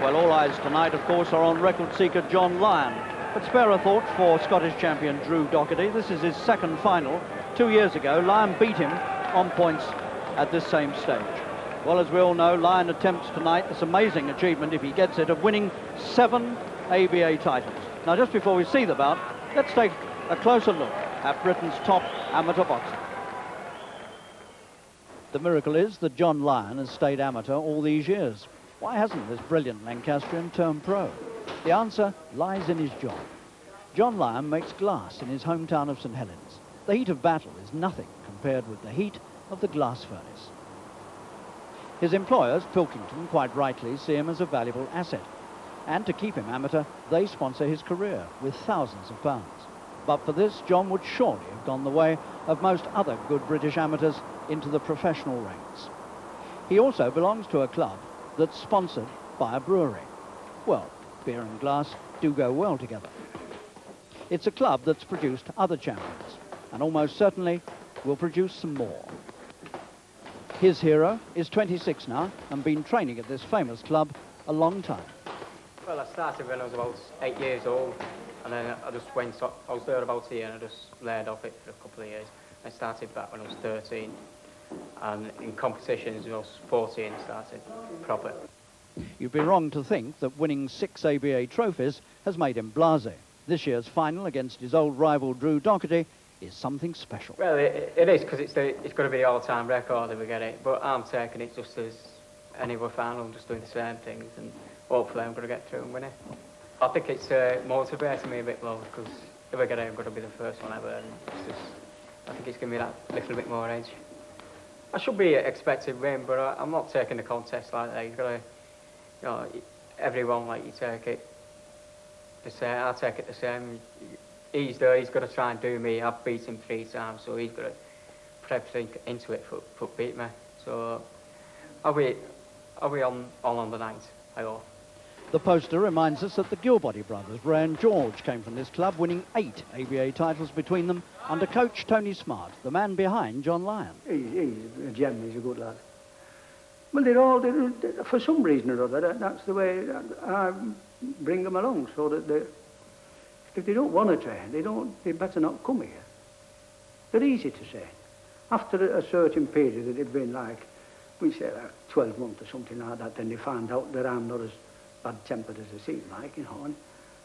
Well, all eyes tonight, of course, are on record seeker John Lyon. But spare a thought for Scottish champion Drew Docherty. This is his second final. Two years ago, Lyon beat him on points at this same stage. Well, as we all know, Lyon attempts tonight this amazing achievement, if he gets it, of winning seven ABA titles. Now, just before we see the bout, let's take a closer look at Britain's top amateur boxer. The miracle is that John Lyon has stayed amateur all these years. Why hasn't this brilliant Lancastrian turned pro? The answer lies in his job. John Lyon makes glass in his hometown of St Helens. The heat of battle is nothing compared with the heat of the glass furnace. His employers, Pilkington, quite rightly see him as a valuable asset. And to keep him amateur, they sponsor his career with thousands of pounds. But for this, John would surely have gone the way of most other good British amateurs into the professional ranks. He also belongs to a club that's sponsored by a brewery. Well, beer and glass do go well together. It's a club that's produced other champions, and almost certainly will produce some more. His hero is 26 now and been training at this famous club a long time. Well, I started when I was about eight years old, and then I just went, I was there about year, and I just laid off it for a couple of years. I started back when I was 13, and in competitions I was 14, I started proper. You'd be wrong to think that winning six ABA trophies has made him blasé. This year's final against his old rival Drew Docherty is something special. Well, it, it is, because it's, it's got to be the all-time record if we get it. But I'm taking it just as any other final, I'm just doing the same things, and hopefully I'm going to get through and win it. I think it's uh, motivating me a bit more, because if I get it, I'm going to be the first one ever, and it's just, I think it's going to be that little bit more edge. I should be expecting win, but I, I'm not taking the contest like that. You've got to, you know, everyone like you take it the same. I take it the same. He's there. He's got to try and do me. I've beat him three times, so he's got to put everything into it for, for beat me. So I'll be, I'll be on, on on the night. I hope. The poster reminds us that the Gilbody brothers, Ray and George, came from this club, winning eight ABA titles between them under coach Tony Smart, the man behind John Lyon. He's, he's a gem, he's a good lad. Well, they're all, they're, they're, for some reason or other, that's the way I bring them along, so that if they don't want to train, they don't. They better not come here. They're easy to say. After a certain period, that they've been like, we say like 12 months or something like that, then they find out that I'm not as bad-tempered as they seem like, you know. And,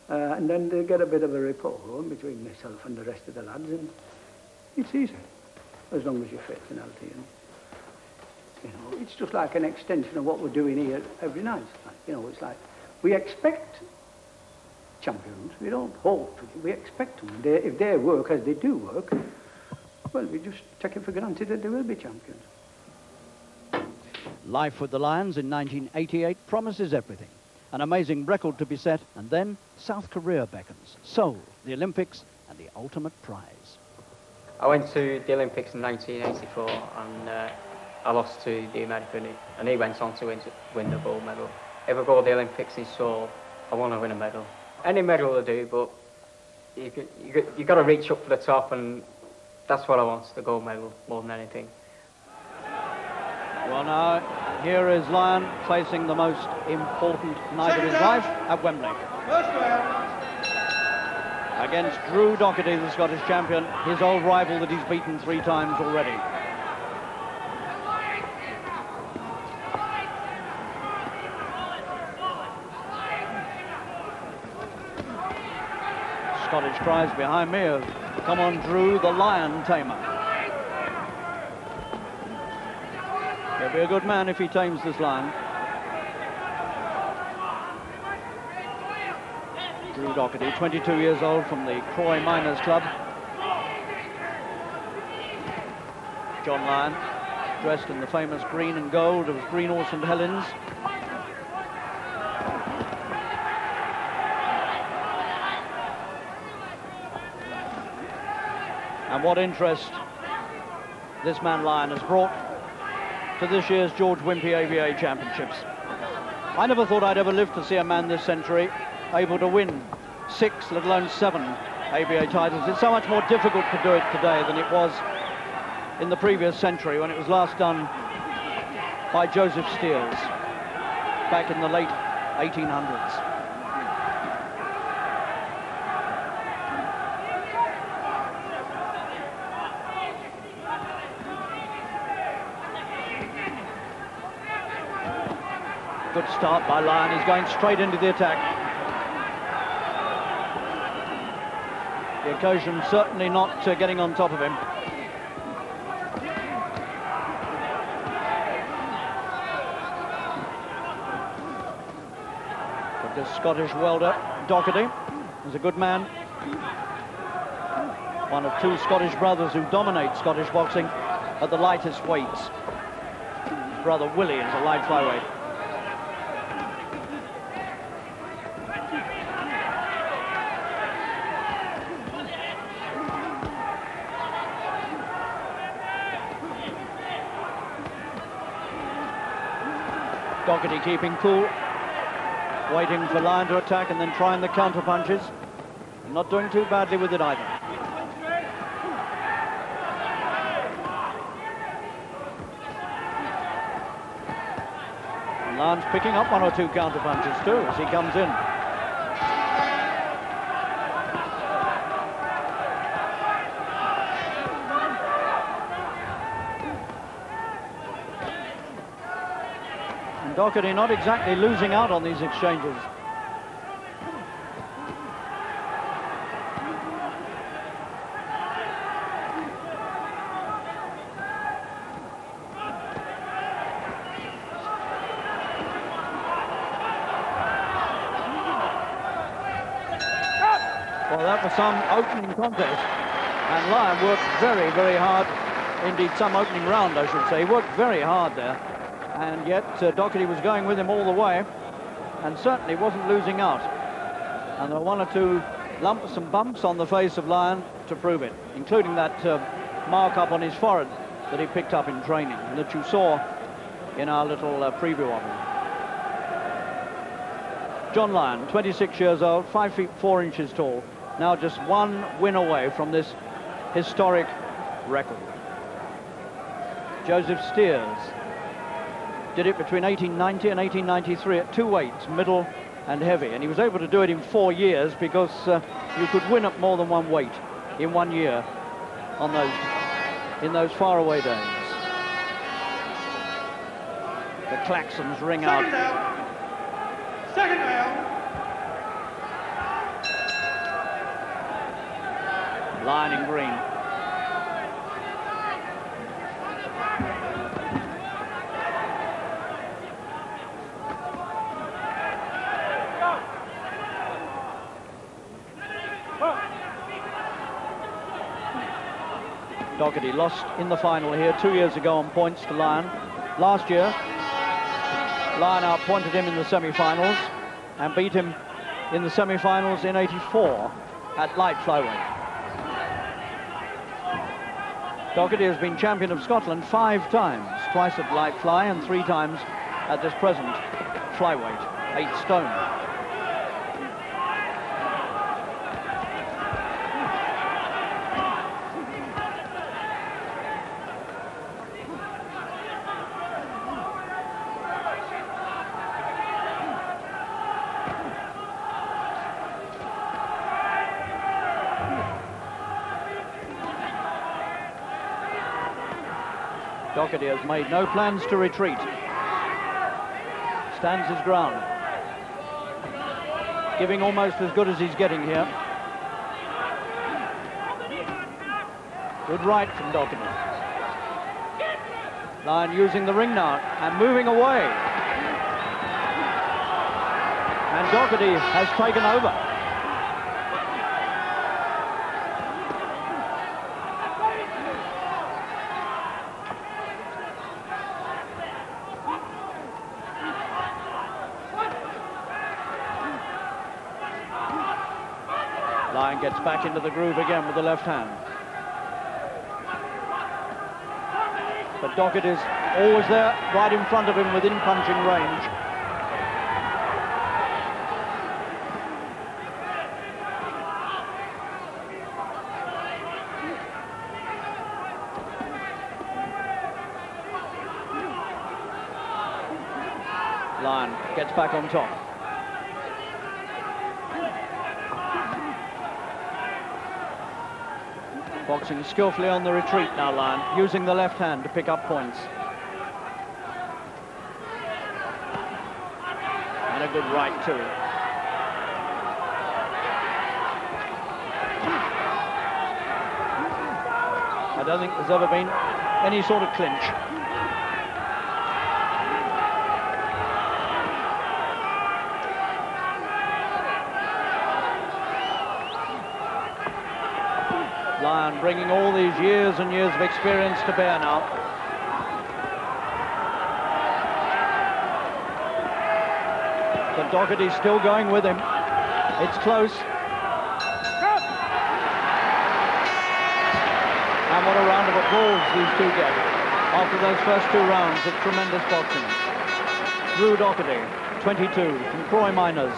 uh, and then they get a bit of a rapport going between myself and the rest of the lads, and it's easy, as long as you're fit and healthy. And, you know, it's just like an extension of what we're doing here every night. Like, you know, it's like we expect champions. We don't hope, we expect them. They, if they work as they do work, well, we just take it for granted that they will be champions. Life with the Lions in 1988 promises everything. An amazing record to be set, and then South Korea beckons. Seoul, the Olympics, and the ultimate prize. I went to the Olympics in 1984, and uh, I lost to the American, and he went on to win, win the gold medal. If I go to the Olympics in Seoul, I want to win a medal any medal will do, but you, you, you got to reach up for the top, and that's what I want, the gold medal, more than anything. Well, now, here is Lyon facing the most important night of his life at Wembley. Against Drew Docherty, the Scottish champion, his old rival that he's beaten three times already. Scottish cries behind me of, come on, Drew, the lion tamer. Be a good man if he tames this lion. Drew Docherty, 22 years old from the Croy Miners Club. John Lyon, dressed in the famous green and gold of Green Horse St Helens. and what interest this man Lyon has brought to this year's George Wimpey ABA Championships. I never thought I'd ever live to see a man this century able to win six, let alone seven ABA titles. It's so much more difficult to do it today than it was in the previous century when it was last done by Joseph Steers back in the late 1800s. Good start by Lyon. He's going straight into the attack. The occasion certainly not uh, getting on top of him. But the Scottish welder, Docherty, is a good man. One of two Scottish brothers who dominate Scottish boxing at the lightest weights. Brother Willie is a light flyweight. Docherty keeping cool, waiting for Lyon to attack and then trying the counter punches. Not doing too badly with it either. Lyon's picking up one or two counter punches too as he comes in. And Docherty not exactly losing out on these exchanges. Well, that was some opening contest. And Lyon worked very, very hard. Indeed, some opening round, I should say. He worked very hard there. And yet, uh, Docherty was going with him all the way. And certainly wasn't losing out. And there were one or two lumps and bumps on the face of Lyon to prove it, including that uh, mark up on his forehead that he picked up in training and that you saw in our little uh, preview of him. John Lyon, 26 years old, 5 feet 4 inches tall, now just one win away from this historic record. Joseph Steers did it between 1890 and 1893 at two weights, middle and heavy, and he was able to do it in four years because uh, you could win at more than one weight in one year on those in those faraway days. The klaxons ring out. Second round. Second round. Lyon in green. Docherty lost in the final here two years ago on points to Lyon. Last year, Lyon outpointed him in the semi-finals and beat him in the semi-finals in 84 at light flyweight. Docherty has been champion of Scotland five times, twice at light fly and three times at this present flyweight, eight stone. Docherty has made no plans to retreat. Stands his ground. Giving almost as good as he's getting here. Good right from Docherty. Lyon using the ring now and moving away. And Docherty has taken over. Lyon gets back into the groove again with the left hand. But Docherty is always there, right in front of him within punching range. Lyon gets back on top. Boxing skillfully on the retreat now, Lyon, using the left hand to pick up points. And a good right too. I don't think there's ever been any sort of clinch. Lyon bringing all these years and years of experience to bear now. But Doherty's still going with him. It's close. And what a round of applause these two get after those first two rounds of tremendous boxing. Drew Doherty, 22, from Croy Miners.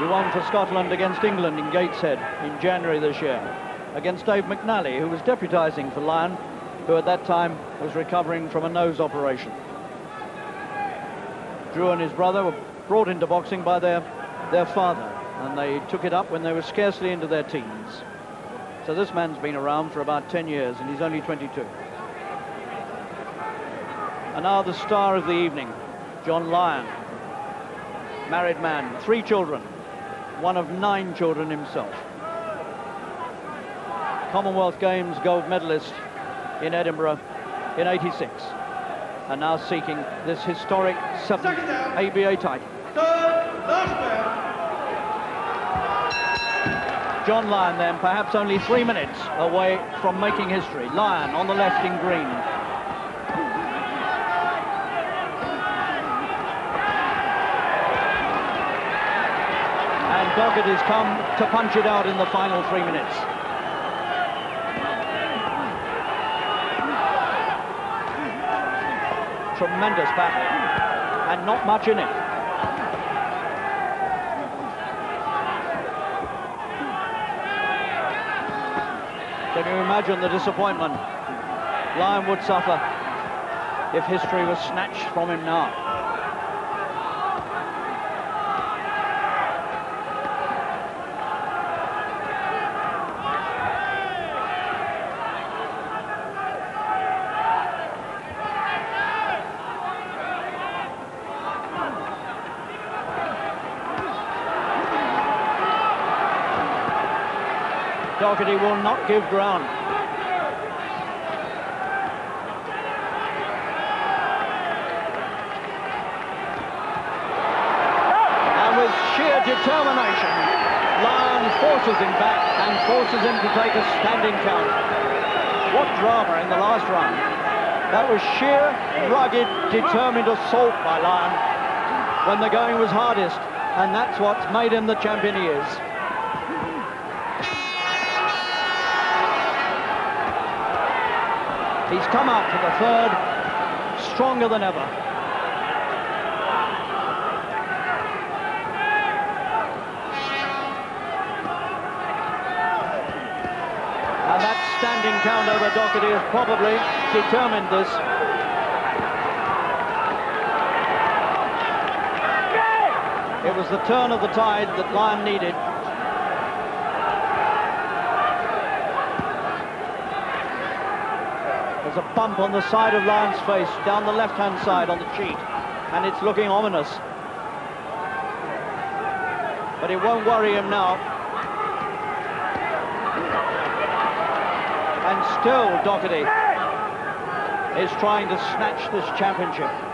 He won for Scotland against England in Gateshead in January this year against Dave McNally, who was deputising for Lyon, who at that time was recovering from a nose operation. Drew and his brother were brought into boxing by their, their father, and they took it up when they were scarcely into their teens. So this man's been around for about 10 years, and he's only 22. And now the star of the evening, John Lyon. Married man, three children, one of nine children himself. Commonwealth Games gold medalist in Edinburgh in 86 and now seeking this historic seventh ABA title. John Lyon then, perhaps only three minutes away from making history. Lyon on the left in green. And Docherty has come to punch it out in the final three minutes. Tremendous battle, and not much in it. Can you imagine the disappointment Lyon would suffer if history was snatched from him now? Doherty will not give ground. And with sheer determination, Lyon forces him back and forces him to take a standing count. What drama in the last round. That was sheer, rugged, determined assault by Lyon when the going was hardest. And that's what's made him the champion he is. He's come out for the third, stronger than ever. And that standing count over Doherty has probably determined this. It was the turn of the tide that Lyon needed. There's a bump on the side of Lyon's face, down the left-hand side on the cheek, and it's looking ominous. But it won't worry him now. And still Doherty is trying to snatch this championship.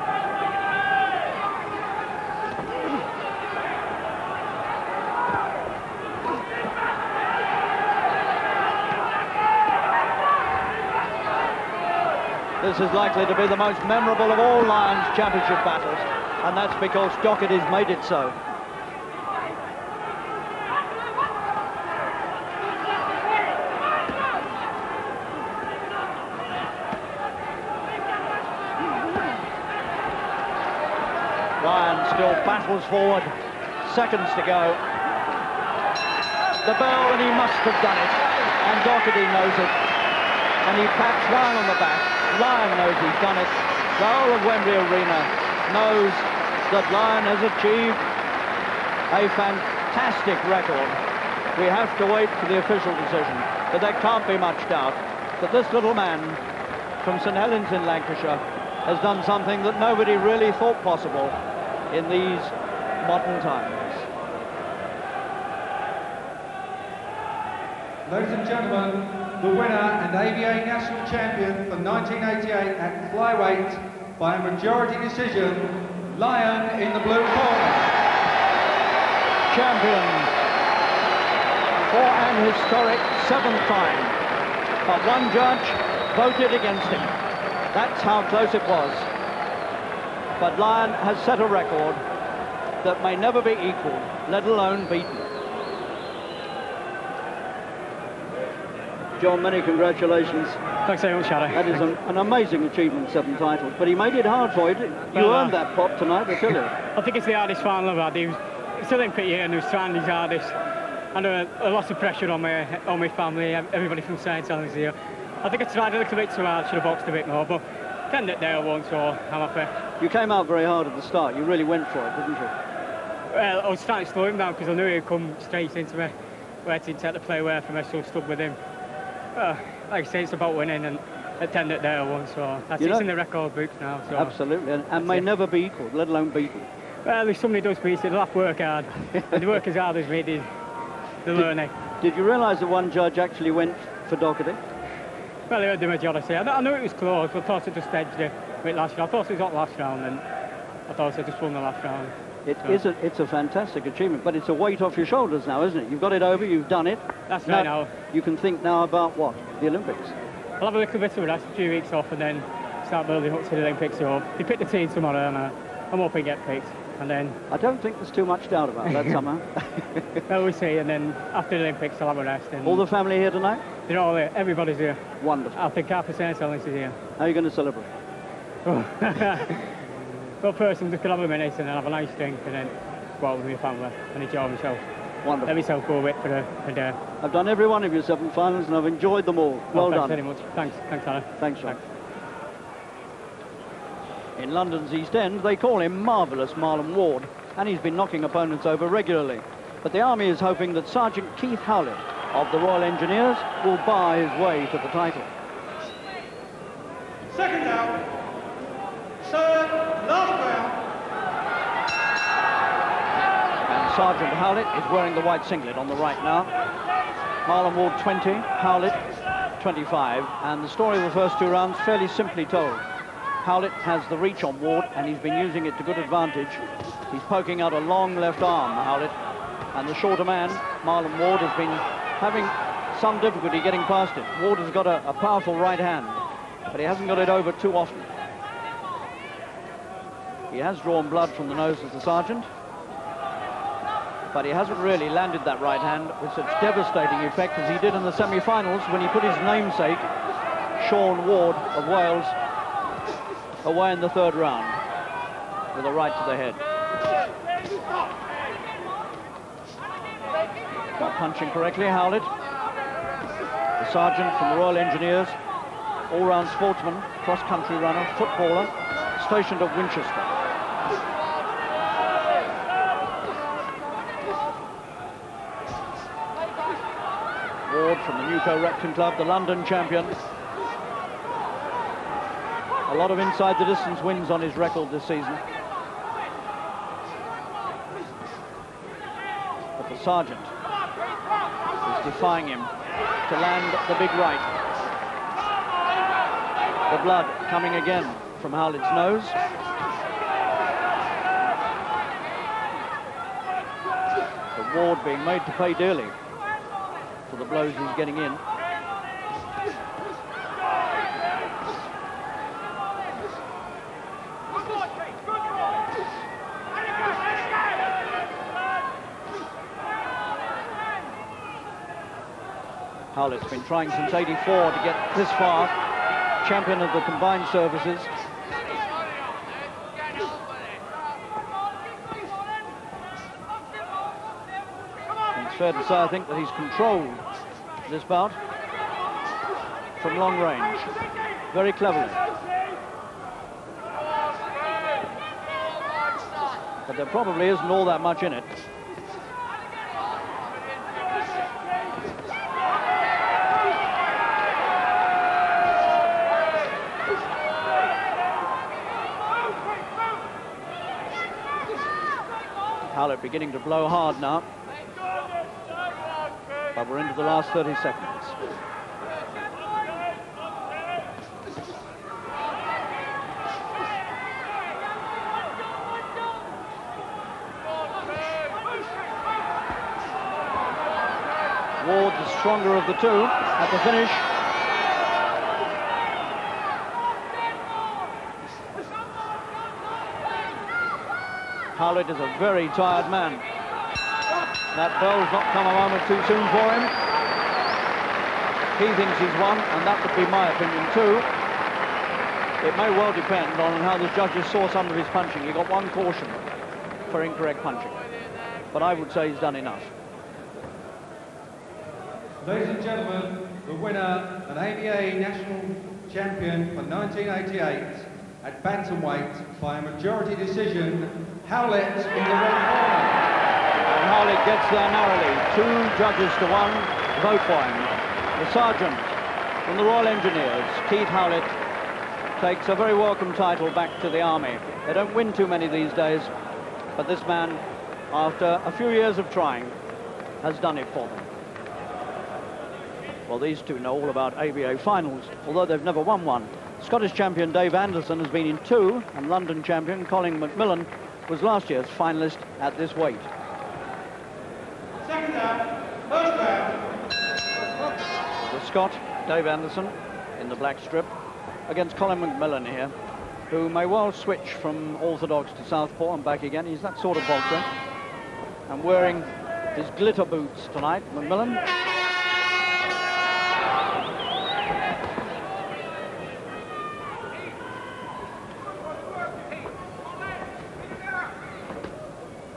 This is likely to be the most memorable of all Lyon's championship battles, and that's because Docherty has made it so. Lyon still battles forward, seconds to go. The bell, and he must have done it, and Doherty knows it. And he pats Lyon on the back. Lyon knows he's done it. The whole of Wembley Arena knows that Lyon has achieved a fantastic record. We have to wait for the official decision. But there can't be much doubt that this little man from St Helens in Lancashire has done something that nobody really thought possible in these modern times. Ladies and gentlemen, the winner ABA national champion for 1988 at flyweight by a majority decision, Lyon in the blue corner. Champion for an historic seventh time. But one judge voted against him. That's how close it was. But Lyon has set a record that may never be equalled, let alone beaten. John, many congratulations. Thanks very much. That is an, an amazing achievement, seven titles. But he made it hard for you. You Well, uh, earned that pot tonight, I tell you. I think it's the hardest final I've had. He was it's Olympic year and he was trying his hardest. Under a, a lot of pressure on my on my family, everybody from St Helens here. I think I tried a little bit too hard, should have boxed a bit more, but can it there once, so I'm happy. You came out very hard at the start. You really went for it, didn't you? Well, I was starting to slow him down because I knew he'd come straight into me. Where to take the play away from me, so I stood with him. Well, like I say, it's about winning and attend it there once, so that's You it's in the record books now. So. Absolutely, and, and may it. never be equalled, let alone beaten. Well, if somebody does beat it, they'll have to work hard. and they work as hard as me did. They learn it. Did you realise that one judge actually went for Doherty? Well, I heard the majority. I, I knew it was close, but I thought it just edged it with last round. I thought it was on last round, and I thought I just won the last round. It So- is a, it's a fantastic achievement, but it's a weight off your shoulders now, isn't it? You've got it over, you've done it. That's right now. You can think now about what? The Olympics. I'll have a little bit of rest, a few weeks off, and then start building up to the Olympics. So they pick the team tomorrow, and uh, I'm hoping get picked. And then, I don't think there's too much doubt about that somehow. well, we see. And then after the Olympics, I'll have a rest. And All the family here tonight? they're all here. Everybody's here. Wonderful. I think half percent St is here. How are you going to celebrate? well, first I'm just gonna have a minute and then have a nice drink, and then go out with my family and enjoy myself. Wonderful. Let Wonderful. myself go a bit for the, for the day. I've done every one of your seven finals and I've enjoyed them all. Well thanks done. very much. Thanks, thanks, Alan. Thanks, John. In London's East End, they call him Marvellous Marlon Ward, and he's been knocking opponents over regularly. But the Army is hoping that Sergeant Keith Howlett of the Royal Engineers will bar his way to the title. Second down. Third, last round. And Sergeant Howlett is wearing the white singlet on the right now. Marlon Ward 20, Howlett 25. And the story of the first two rounds fairly simply told. Howlett has the reach on Ward and he's been using it to good advantage. He's poking out a long left arm, Howlett. And the shorter man, Marlon Ward, has been having some difficulty getting past it. Ward has got a, a powerful right hand, but he hasn't got it over too often. He has drawn blood from the nose of the sergeant but he hasn't really landed that right hand with such devastating effect as he did in the semi-finals when he put his namesake, Sean Ward of Wales, away in the third round with a right to the head. Not punching correctly, Howlett. The sergeant from the Royal Engineers, all-round sportsman, cross-country runner, footballer, stationed at Winchester. Ward from the Newco Club, the London champion. A lot of inside the distance wins on his record this season. But the sergeant is defying him to land the big right. The blood coming again from Howlett's nose. The Ward being made to pay dearly for the blows he's getting in. Howlett's been trying since 84 to get this far. Champion of the combined services. it's fair to say, I think, that he's controlled this bout from long range. Very cleverly. But there probably isn't all that much in it. Howlett beginning to blow hard now. But we're into the last 30 seconds. Ward, the stronger of the two, at the finish. Howlett is a very tired man. That bell's not come a moment too soon for him. He thinks he's won, and that would be my opinion too. It may well depend on how the judges saw some of his punching. He got one caution for incorrect punching. But I would say he's done enough. Ladies and gentlemen, the winner and ABA national champion for 1988 at bantamweight by a majority decision, Howlett in the red corner. Howlett gets there narrowly. Two judges to one vote for him. The sergeant from the Royal Engineers, Keith Howlett, takes a very welcome title back to the army. They don't win too many these days, but this man, after a few years of trying, has done it for them. Well, these two know all about ABA finals, although they've never won one. Scottish champion Dave Anderson has been in two, and London champion Colin McMillan was last year's finalist at this weight. Second round, first round. The Scot, Dave Anderson, in the black strip, against Colin McMillan here, who may well switch from orthodox to southpaw and back again. He's that sort of boxer. And wearing his glitter boots tonight, McMillan.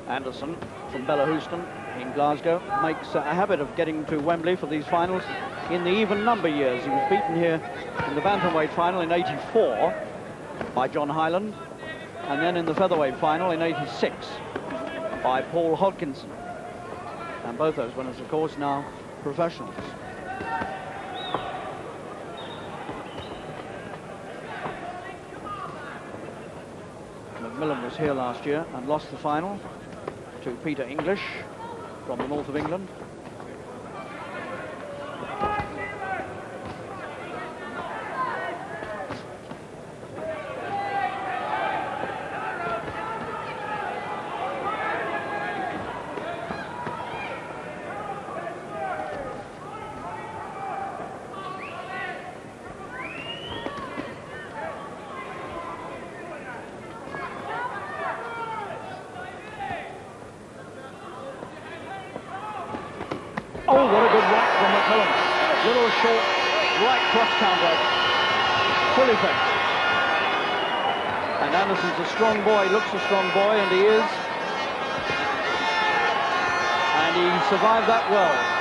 Anderson from Bellahouston in Glasgow makes a habit of getting to Wembley for these finals in the even number years. He was beaten here in the bantamweight final in 84 by John Hyland and then in the featherweight final in 86 by Paul Hodkinson. And both those winners, of course, now professionals. McMillan was here last year and lost the final to Peter English from the north of England. Oh, what a good right from McMillan. Little short right cross counter. Fully fixed. And Anderson's a strong boy, looks a strong boy, and he is. And he survived that well.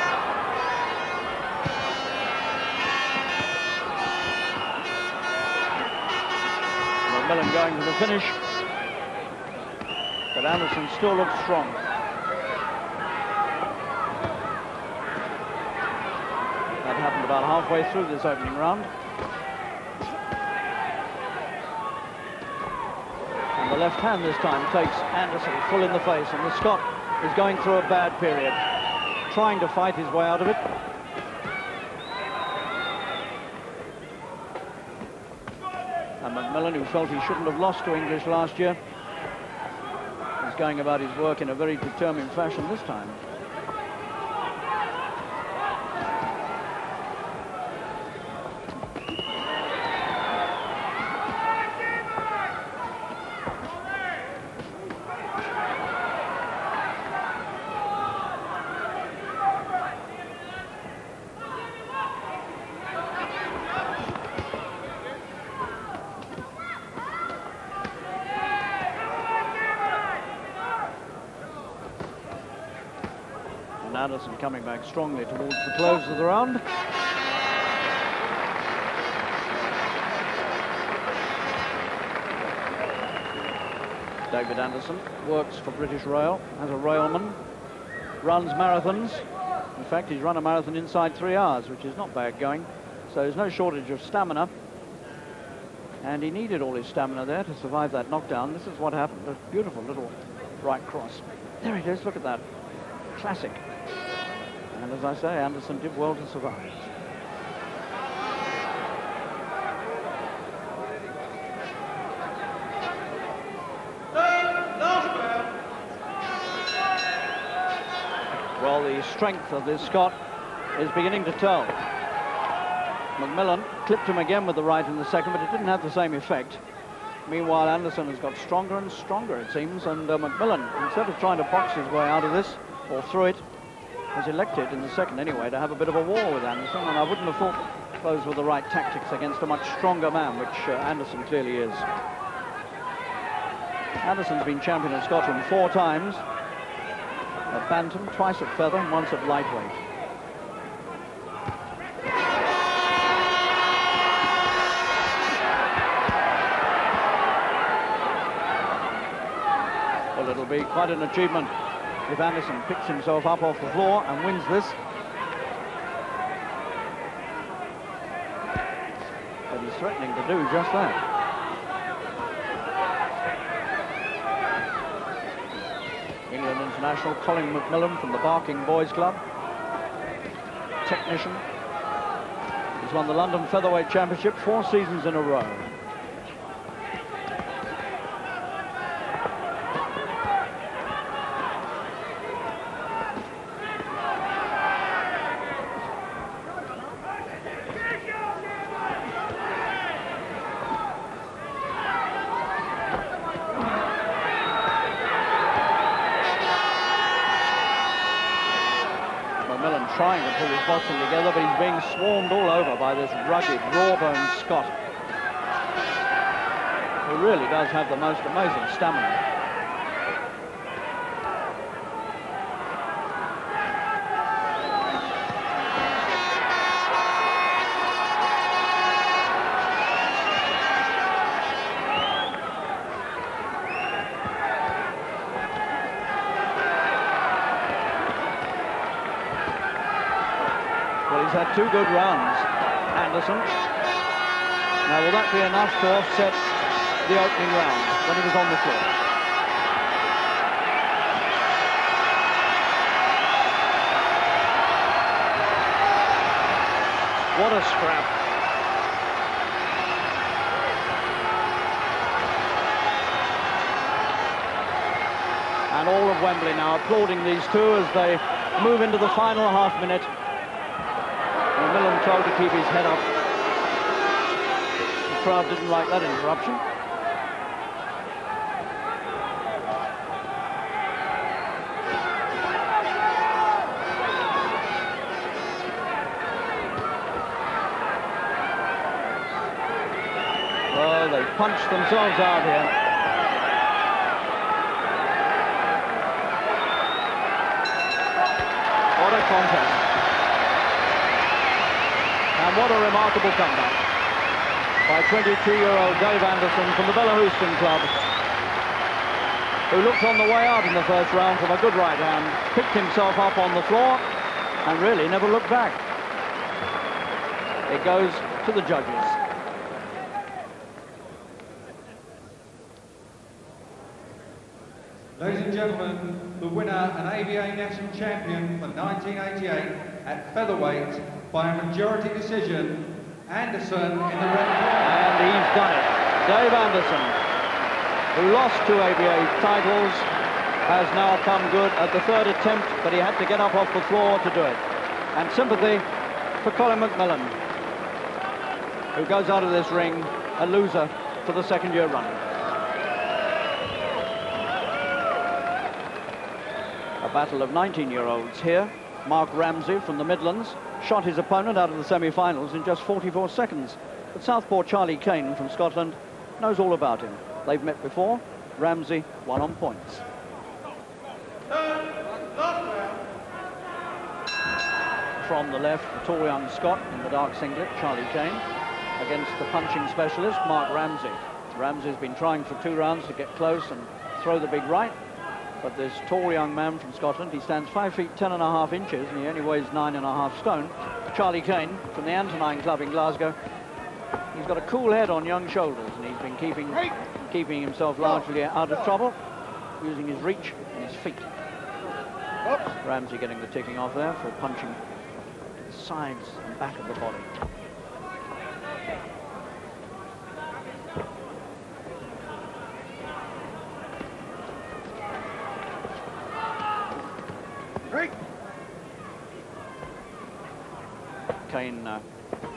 McMillan going to the finish. But Anderson still looks strong. That happened about halfway through this opening round. And the left hand this time takes Anderson full in the face, and the Scot is going through a bad period, trying to fight his way out of it. And McMillan, who felt he shouldn't have lost to English last year, is going about his work in a very determined fashion this time. And Anderson coming back strongly towards the close of the round. David Anderson works for British Rail as a railman, runs marathons. In fact, he's run a marathon inside three hours, which is not bad going. So there's no shortage of stamina. And he needed all his stamina there to survive that knockdown. This is what happened, a beautiful little right cross. There it is, look at that. Classic. As I say, Anderson did well to survive. Well, the strength of this Scot is beginning to tell. McMillan clipped him again with the right in the second, but it didn't have the same effect. Meanwhile, Anderson has got stronger and stronger, it seems, and uh, McMillan, instead of trying to box his way out of this, or through it, was elected in the second anyway to have a bit of a war with Anderson, and I wouldn't have thought those were the right tactics against a much stronger man, which uh, Anderson clearly is. Anderson's been champion of Scotland four times, at bantam, twice at feather, and once at lightweight. Well, it'll be quite an achievement if Anderson picks himself up off the floor and wins this. But he's threatening to do just that. England international Colin McMillan from the Barking Boys Club. Technician. He's won the London Featherweight Championship four seasons in a row. trying to pull his boxing together, but he's being swarmed all over by this rugged, raw-boned Scot. He really does have the most amazing stamina. He's had two good rounds, Anderson. Now, will that be enough to offset the opening round when he was on the floor? What a scrap. And all of Wembley now applauding these two as they move into the final half minute Millen tried to keep his head up. Crowd didn't like that interruption. Oh, they punched themselves out here. What a contest. And what a remarkable comeback by 22-year-old Dave Anderson from the Bellahouston Club, who looked on the way out in the first round from a good right hand, picked himself up on the floor, and really never looked back. It goes to the judges. Ladies and gentlemen, the winner and ABA national champion for 1988 at featherweight by a majority decision, Anderson in the red corner. And he's done it. Dave Anderson, who lost two ABA titles, has now come good at the third attempt, but he had to get up off the floor to do it. And sympathy for Colin McMillan, who goes out of this ring a loser for the second year running. A battle of 19-year-olds here. Mark Ramsey from the Midlands shot his opponent out of the semi-finals in just 44 seconds. But southpaw Charlie Kane from Scotland knows all about him. They've met before. Ramsey won on points. From the left, the tall young Scot in the dark singlet, Charlie Kane, against the punching specialist, Mark Ramsey. Ramsey's been trying for two rounds to get close and throw the big right. But this tall young man from Scotland, he stands five feet ten and a half inches and he only weighs nine and a half stone. Charlie Kane from the Antonine Club in Glasgow. He's got a cool head on young shoulders and he's been keeping, keeping himself largely out of trouble. using his reach and his feet. Ramsey getting the ticking off there for punching the sides and back of the body. Uh,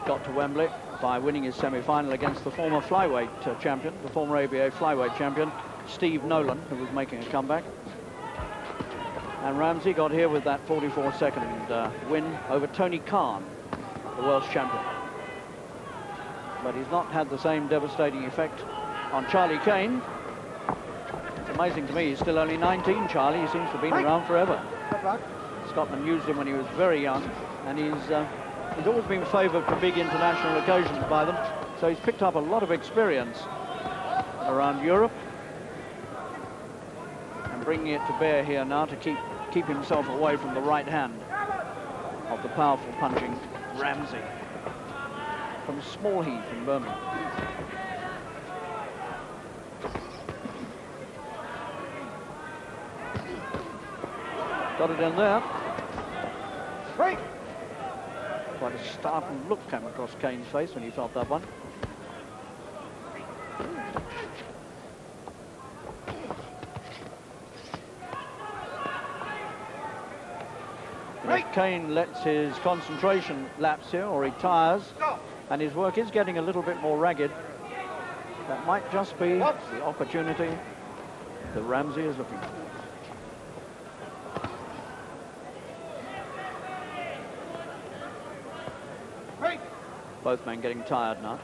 got to Wembley by winning his semi-final against the former flyweight uh, champion, the former ABA flyweight champion, Steve Nolan, who was making a comeback. And Ramsey got here with that 44-second uh, win over Tony Khan, the Welsh champion. But he's not had the same devastating effect on Charlie Kane. It's amazing to me, he's still only 19, Charlie. He seems to have been around forever. Scotland used him when he was very young, and he's uh, He's always been favoured for big international occasions by them, so he's picked up a lot of experience around Europe and bringing it to bear here now to keep, keep himself away from the right hand of the powerful punching Ramsey from Small Heath in Birmingham. Got it in there. Break. Quite a startled look came across Kane's face when he felt that one. If Kane lets his concentration lapse here or he tires and his work is getting a little bit more ragged, that might just be the opportunity that Ramsey is looking for. Both men getting tired now.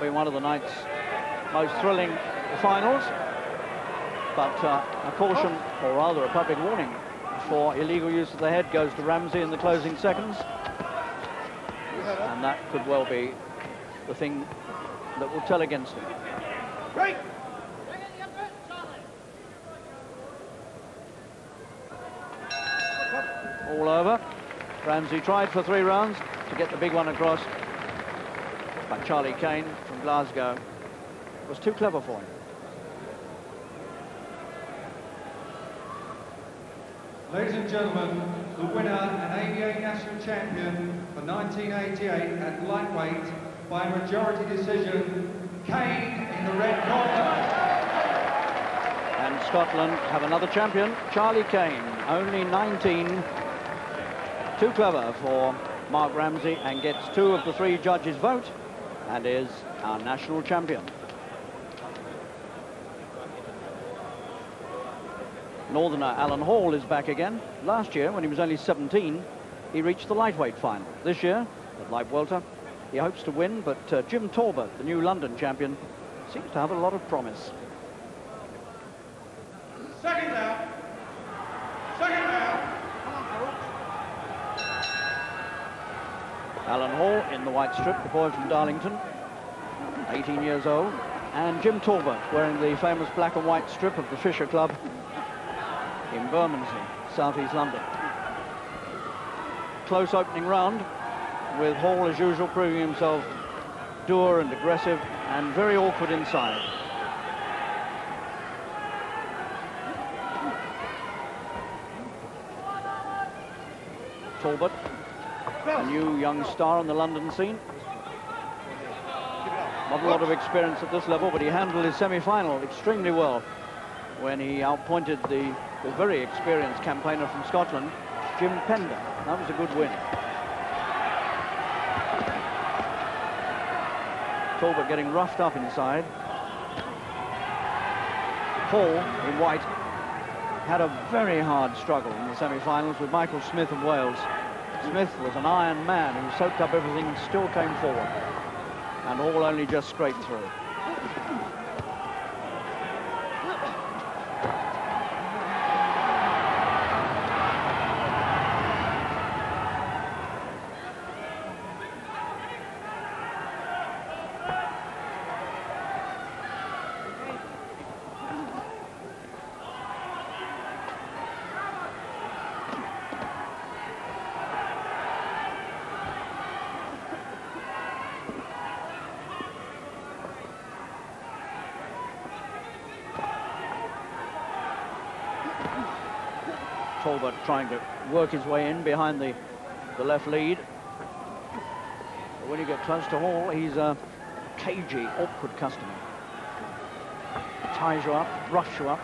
Been one of the night's most thrilling finals. But uh, a caution, or rather a public warning, for illegal use of the head goes to Ramsey in the closing seconds. And that could well be the thing that will tell against him. All over. Ramsey tried for three rounds to get the big one across. But Charlie from Glasgow was too clever for him. Ladies and gentlemen, the winner and ABA national champion for 1988 at lightweight by majority decision, Kane in the red corner. And Scotland have another champion, Charlie Kane, only 19. Too clever for Mark Ramsey and gets two of the three judges' vote and is our national champion. Northerner Alan Hall is back again. Last year, when he was only 17, he reached the lightweight final. This year, at light welter, he hopes to win, but uh, Jim Talbot, the new London champion, seems to have a lot of promise. Second down. Second down. Alan Hall in the white strip, the boy from Darlington, 18 years old. And Jim Talbot wearing the famous black and white strip of the Fisher Club in Bermondsey, southeast London. Close opening round with Hall as usual proving himself dour and aggressive and very awkward inside. Talbot, a new young star on the London scene. Not a lot of experience at this level, but he handled his semi-final extremely well when he outpointed the, the very experienced campaigner from Scotland, Jim Pender. That was a good win. Talbot getting roughed up inside. Paul in white, had a very hard struggle in the semi-finals with Michael Smith of Wales. Smith was an iron man who soaked up everything and still came forward. And Hall only just scraped through. Talbot trying to work his way in behind the, the left lead. But when you get close to Hall, he's a cagey, awkward customer. Ties you up, roughs you up.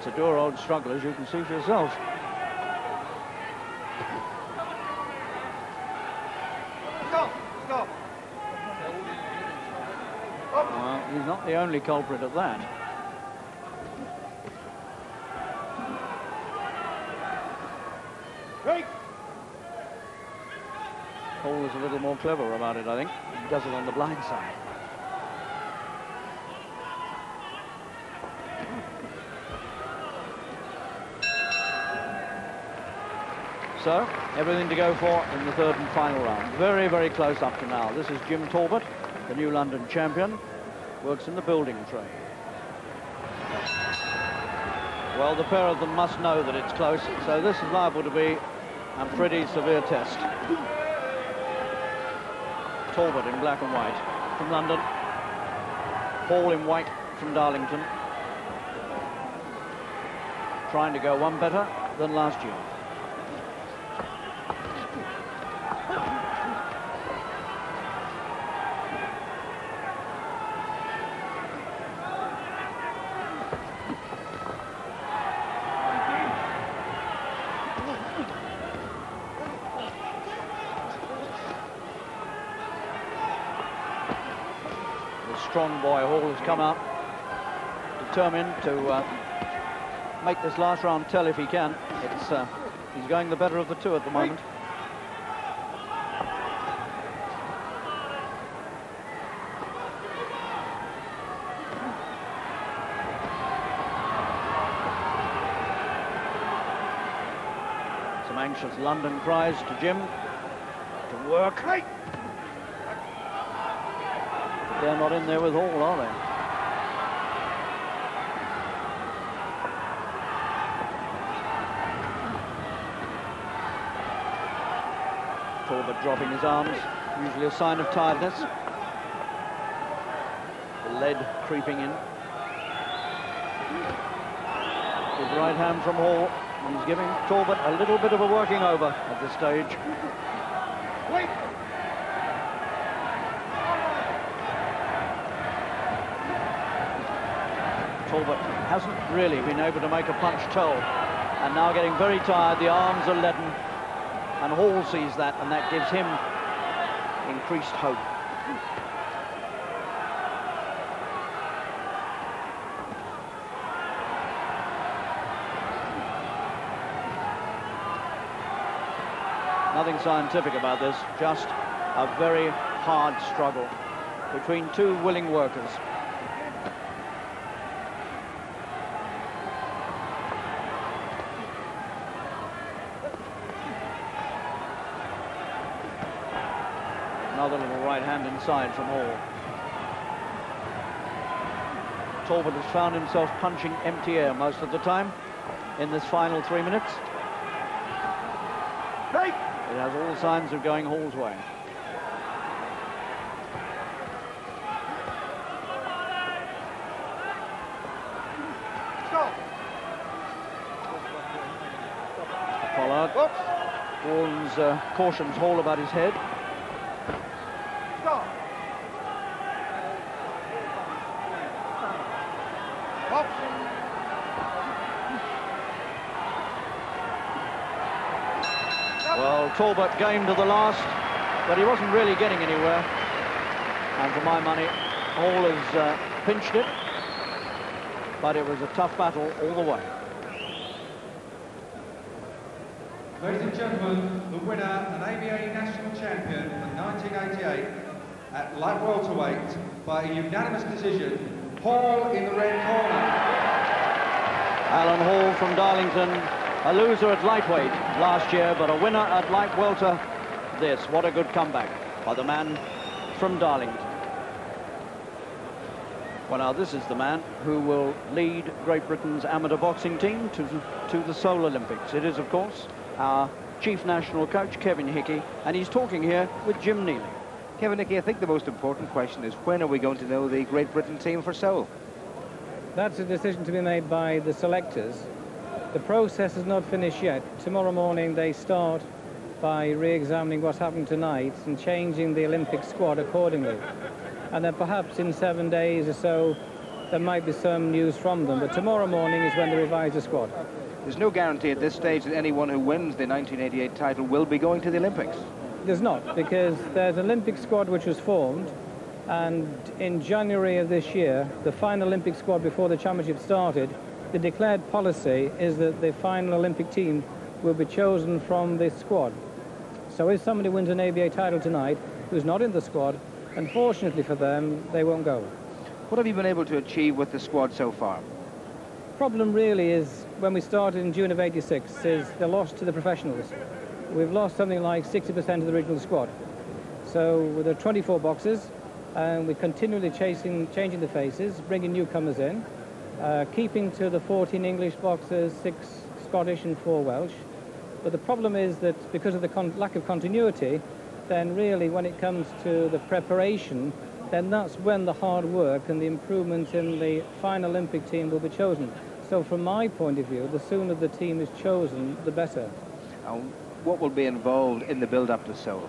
It's a door-old struggle, as you can see for yourself. Well, he's not the only culprit of that. Hall is a little more clever about it, I think. He does it on the blind side. So, everything to go for in the third and final round. Very, very close up to now. This is Jim Talbot, the new London champion, works in the building trade. Well, the pair of them must know that it's close, so this is liable to be a pretty severe test. Talbot in black and white from London. Hall in white from Darlington. Trying to go one better than last year. The strong boy Hall has come up, determined to uh, make this last round tell if he can. It's uh, he's going the better of the two at the moment. Some anxious London cries to Jim to work. They're not in there with Hall, are they? Dropping his arms, usually a sign of tiredness. The lead creeping in. His right hand from Hall. He's giving Talbot a little bit of a working over at this stage. Talbot hasn't really been able to make a punch toe. And now getting very tired, the arms are leaden. And Hall sees that, and that gives him increased hope. Nothing scientific about this, just a very hard struggle between two willing workers. Another little inside from Hall. Talbot has found himself punching empty air most of the time in this final three minutes. It has all signs of going Hall's way. Pollard. warns uh, cautions Hall about his head. Stop. Well, Talbot game to the last, but he wasn't really getting anywhere. And for my money, Hall has uh, pinched it, but it was a tough battle all the way. Ladies and gentlemen, the winner and ABA national champion for 1988 at light welterweight by a unanimous decision, Hall in the red corner. Alan Hall from Darlington, a loser at lightweight last year, but a winner at light welter this. What a good comeback by the man from Darlington. Well, now this is the man who will lead Great Britain's amateur boxing team to, to the Seoul Olympics. It is, of course, our chief national coach, Kevin Hickey, and he's talking here with Jim Neilly. Kevin Hickey, I think the most important question is when are we going to know the Great Britain team for Seoul? That's a decision to be made by the selectors. The process is not finished yet. Tomorrow morning they start by re-examining what happened tonight and changing the Olympic squad accordingly. And then perhaps in seven days or so there might be some news from them. But tomorrow morning is when they revise the squad. There's no guarantee at this stage that anyone who wins the 1988 title will be going to the Olympics. There's not, because there's an Olympic squad which was formed and in January of this year, the final Olympic squad before the championship started, the declared policy is that the final Olympic team will be chosen from this squad. So if somebody wins an ABA title tonight who's not in the squad, unfortunately for them, they won't go. What have you been able to achieve with the squad so far? The problem really is when we started in June of 86 is the loss to the professionals. We've lost something like 60% of the original squad. So there are 24 boxes, and we're continually chasing, changing the faces, bringing newcomers in, uh, keeping to the 14 English boxers, six Scottish and four Welsh. But the problem is that because of the lack of continuity, then really when it comes to the preparation, then that's when the hard work and the improvement in the final Olympic team will be chosen. So from my point of view, the sooner the team is chosen, the better. And what will be involved in the build-up to Seoul?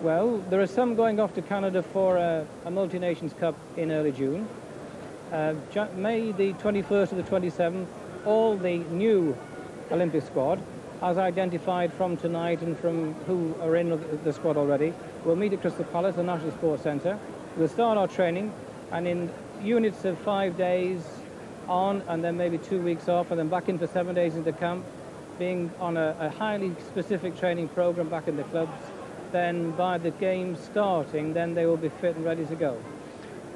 Well, there are some going off to Canada for a, a multi-nations cup in early June. Uh, May the 21st to the 27th, all the new Olympic squad, as identified from tonight and from who are in the squad already, will meet at Crystal Palace, the National Sports Centre. We'll start our training, and in units of five days on, and then maybe two weeks off, and then back in for seven days into camp, being on a, a highly specific training program back in the clubs, then by the game starting, then they will be fit and ready to go.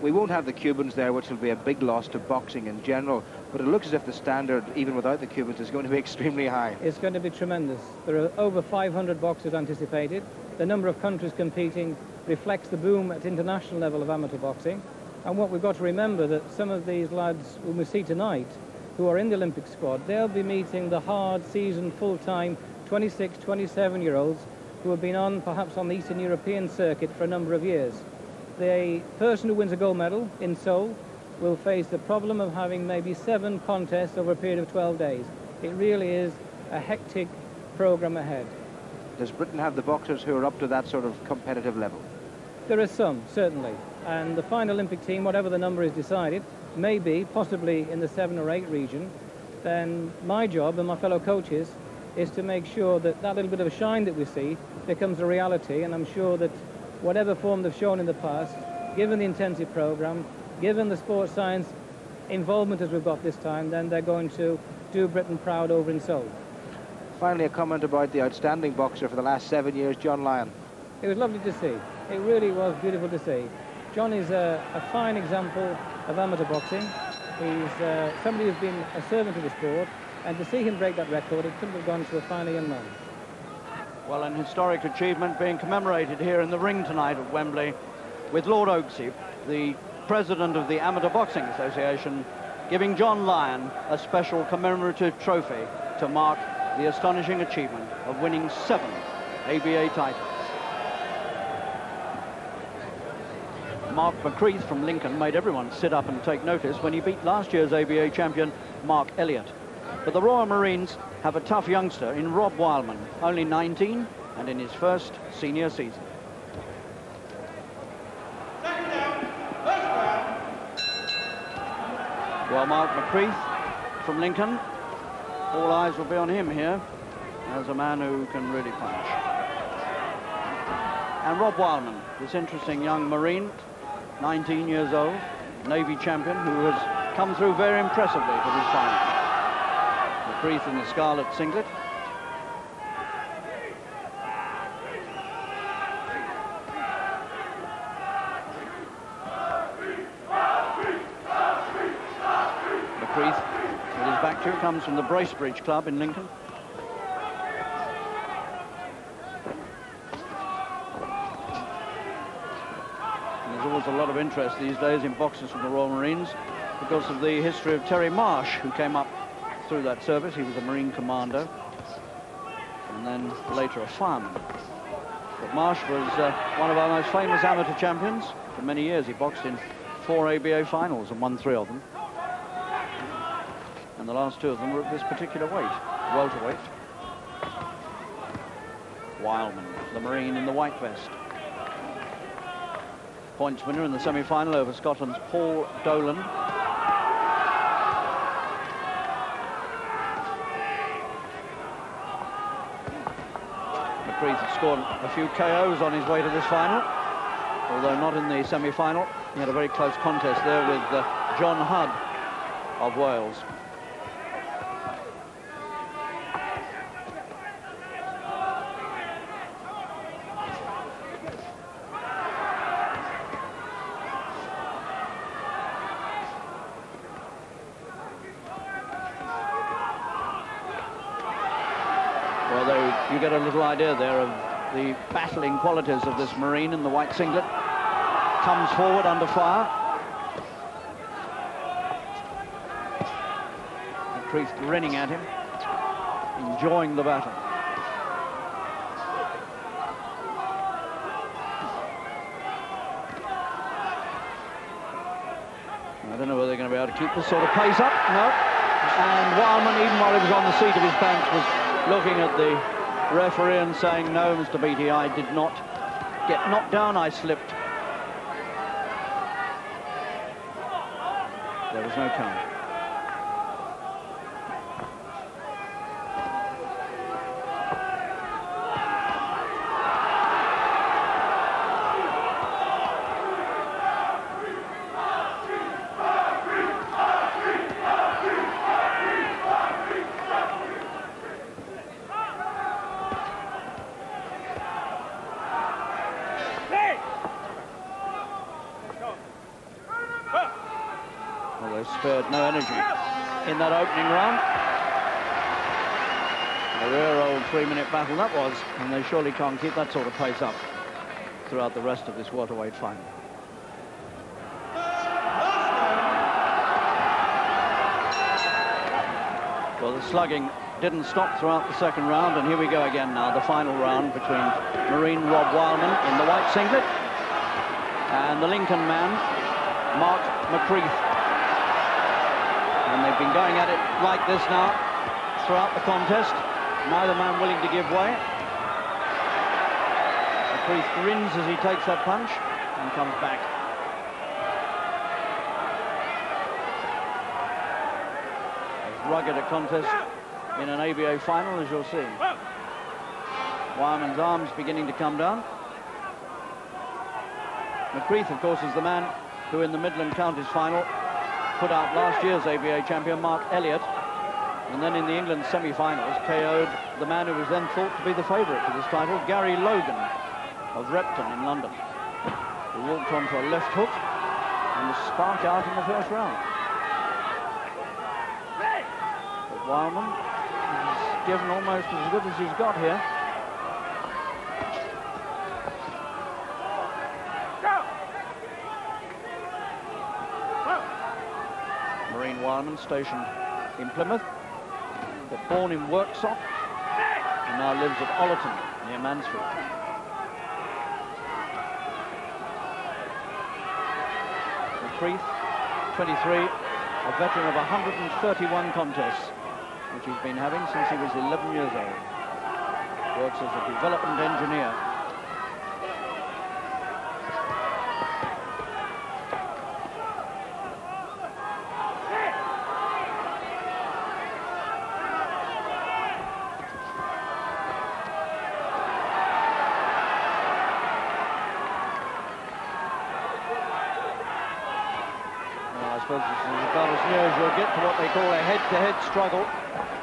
We won't have the Cubans there, which will be a big loss to boxing in general, but it looks as if the standard, even without the Cubans, is going to be extremely high. It's going to be tremendous. There are over 500 boxers anticipated. The number of countries competing reflects the boom at international level of amateur boxing. And what we've got to remember that some of these lads, whom we see tonight, who are in the Olympic squad, they'll be meeting the hard season, full-time 26, 27-year-olds who have been on perhaps on the Eastern European circuit for a number of years. The person who wins a gold medal in Seoul will face the problem of having maybe seven contests over a period of 12 days. It really is a hectic program ahead. Does Britain have the boxers who are up to that sort of competitive level? There are some, certainly. And the final Olympic team, whatever the number is decided, may be possibly in the seven or eight region. Then my job and my fellow coaches is to make sure that that little bit of a shine that we see becomes a reality. And I'm sure that whatever form they've shown in the past, given the intensive program, given the sports science involvement as we've got this time, then they're going to do Britain proud over in Seoul. Finally, a comment about the outstanding boxer for the last seven years, John Lyon. It was lovely to see. It really was beautiful to see. John is a, a fine example of amateur boxing. He's uh, somebody who's been a servant of the sport, and to see him break that record, it couldn't have gone to a finer young man. Well, an historic achievement being commemorated here in the ring tonight at Wembley with Lord Oaksey, the president of the Amateur Boxing Association, giving John Lyon a special commemorative trophy to mark the astonishing achievement of winning seven ABA titles. Mark McCreath from Lincoln made everyone sit up and take notice when he beat last year's ABA champion Mark Elliott. But the Royal Marines have a tough youngster in Rob Wildman, only 19 and in his first senior season. Well, Mark McCreath from Lincoln. All eyes will be on him here as a man who can really punch. And Rob Wildman, this interesting young Marine, 19 years old, Navy champion, who has come through very impressively for this final. McCreath in the scarlet singlet. McCreath, with his back to, comes from the Bracebridge Club in Lincoln. there's always a lot of interest these days in boxers from the Royal Marines because of the history of Terry Marsh, who came up through that service. He was a Marine commando and then later a fireman. But Marsh was uh, one of our most famous amateur champions. For many years he boxed in four ABA finals and won three of them. And the last two of them were at this particular weight, welterweight. Wildman, the Marine in the white vest. Points winner in the semi-final over Scotland's Paul Dolan. McCreath had scored a few KOs on his way to this final, although not in the semi-final. He had a very close contest there with uh, John Hudd of Wales. you get a little idea there of the battling qualities of this Marine in the white singlet. Comes forward under fire. The priest grinning at him, enjoying the battle. I don't know whether they're going to be able to keep this sort of pace up. No. And Wildman, even while he was on the seat of his pants, was looking at the referee and saying, no, Mr. Beattie, I did not get knocked down, I slipped. There was no count. spared no energy in that opening round. A rare old that was, and they surely can't keep that sort of pace up throughout the rest of this welterweight final. Well, the slugging didn't stop throughout the second round, and here we go again now, the final round between Marine Rob Wildman in the white singlet and the Lincoln man, Mark McCreath and they've been going at it like this now throughout the contest. Neither man willing to give way. The priest grins as he takes that punch and comes back. As rugged a contest in an ABA final as you'll see. Wildman's arms beginning to come down. McCreath, of course, is the man who in the Midland Counties final put out last year's ABA champion Mark Elliott and then in the England semi-finals KO'd the man who was then thought to be the favourite for this title, Gary Logan of Repton in London, who walked on onto a left hook and was spark out in the first round. But Wildman is given almost as good as he's got here. Marine Wildman, stationed in Plymouth, but born in Worksop, and now lives at Ollerton, near Mansfield. McCreath, 23, a veteran of 131 contests which he's been having since he was 11 years old. Works as a development engineer. suppose this is about as near as you'll get to what they call a head-to-head -head struggle.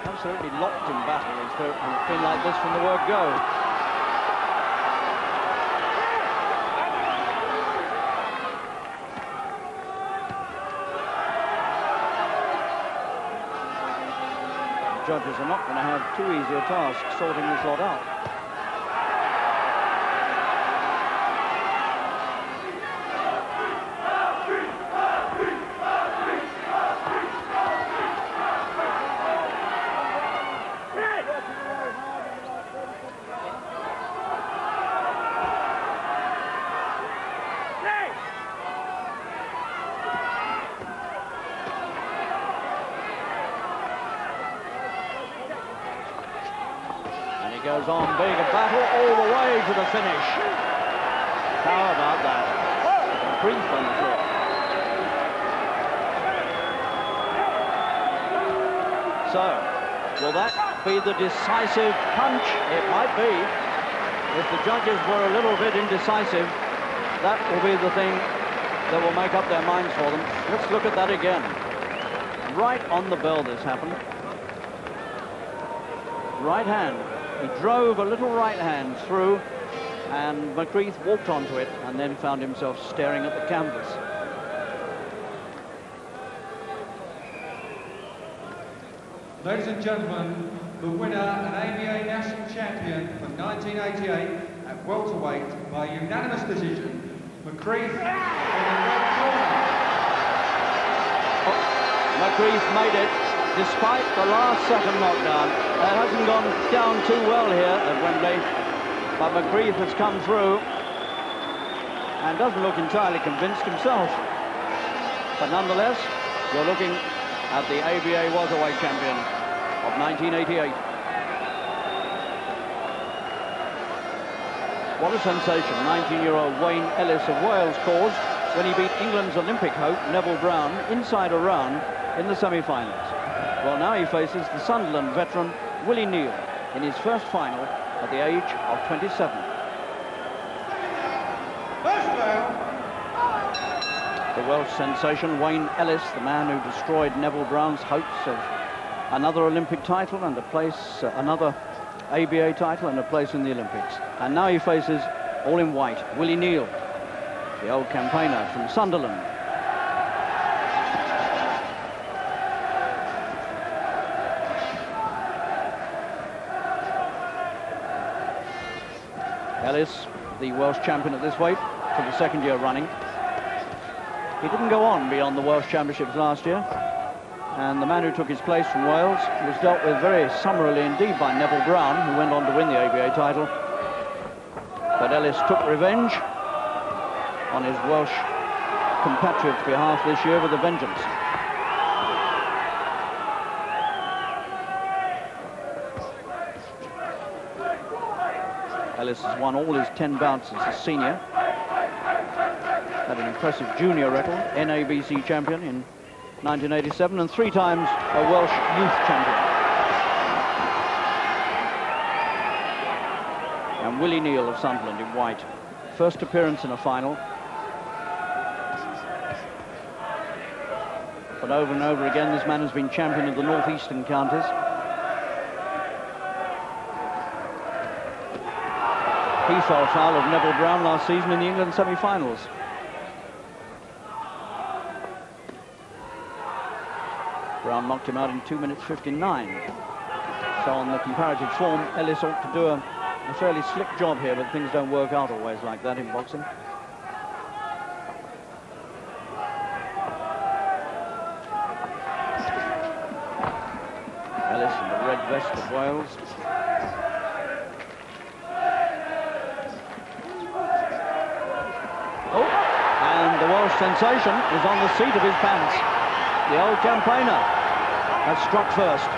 Absolutely locked in battle. It's been like this from the word go. The judges are not going to have too easy a task sorting this lot out. goes on being a battle all the way to the finish. How about that? Brief on the floor. So, will that be the decisive punch? It might be. If the judges were a little bit indecisive, that will be the thing that will make up their minds for them. Let's look at that again. Right on the bell this happened. Right hand he drove a little right hand through and McCreath walked onto it and then found himself staring at the canvas. Ladies and gentlemen, the winner and ABA national champion for 1988 at welterweight by unanimous decision, McCreath. Oh, made it despite the last second knockdown. It hasn't gone down too well here at Wembley, but McCreath has come through and doesn't look entirely convinced himself. But nonetheless, you're looking at the ABA welterweight champion of 1988. What a sensation 19-year-old Wayne Ellis of Wales caused when he beat England's Olympic hope, Neville Brown, inside a round in the semi-finals. Well, now he faces the Sunderland veteran, Willie Neal, in his first final at the age of 27. The Welsh sensation, Wayne Ellis, the man who destroyed Neville Brown's hopes of another Olympic title and a place, uh, another ABA title and a place in the Olympics. And now he faces, all in white, Willie Neal, the old campaigner from Sunderland. Ellis, the Welsh champion at this weight, for the second year running. He didn't go on beyond the Welsh Championships last year. And the man who took his place from Wales was dealt with very summarily indeed by Neville Brown, who went on to win the ABA title. But Ellis took revenge on his Welsh compatriot's behalf this year with a vengeance. Ellis has won all his 10 bouts as a senior. Had an impressive junior record, NABC champion in 1987 and three times a Welsh youth champion. And Willie Neal of Sunderland in white. First appearance in a final. But over and over again, this man has been champion of the northeastern counties. He fell foul of Neville Brown last season in the England semi-finals. Brown knocked him out in 2 minutes 59. So on the comparative form, Ellis ought to do a, a fairly slick job here, but things don't work out always like that in boxing. Ellis in the red vest of Wales. Oh, and the Welsh sensation is on the seat of his pants. The old campaigner has struck first.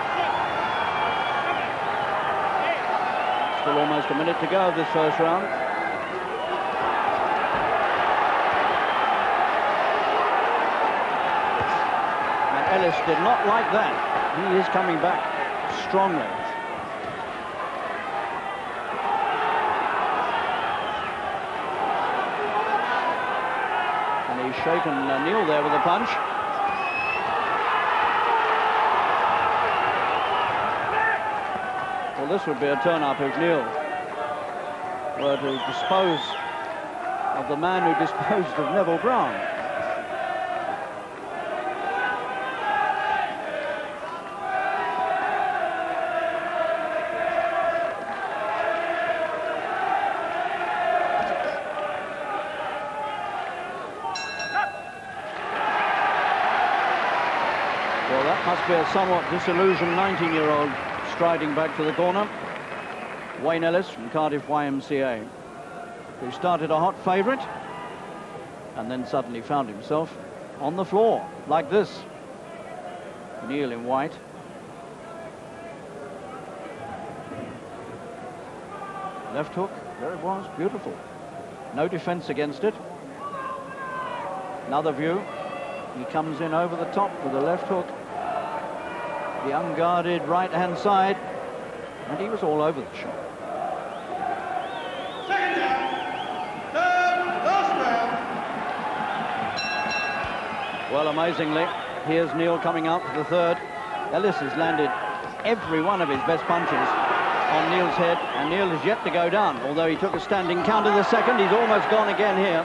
Still almost a minute to go of this first round. And Ellis did not like that. He is coming back strongly. And he's shaken Neil there with a punch. Well, this would be a turn-up if Neil were to dispose of the man who disposed of Neville Brown. Well, that must be a somewhat disillusioned 19-year-old striding back to the corner. Wayne Ellis from Cardiff YMCA, who started a hot favourite and then suddenly found himself on the floor like this. Neil in white. Left hook, there it was, beautiful. No defence against it. Another view. He comes in over the top with a left hook. The unguarded right-hand side. And he was all over the shot. Second down. Third, last round. Well, amazingly, here's Neil coming out for the third. Ellis has landed every one of his best punches on Neil's head, and Neil is yet to go down. Although he took a standing counter the second, he's almost gone again here.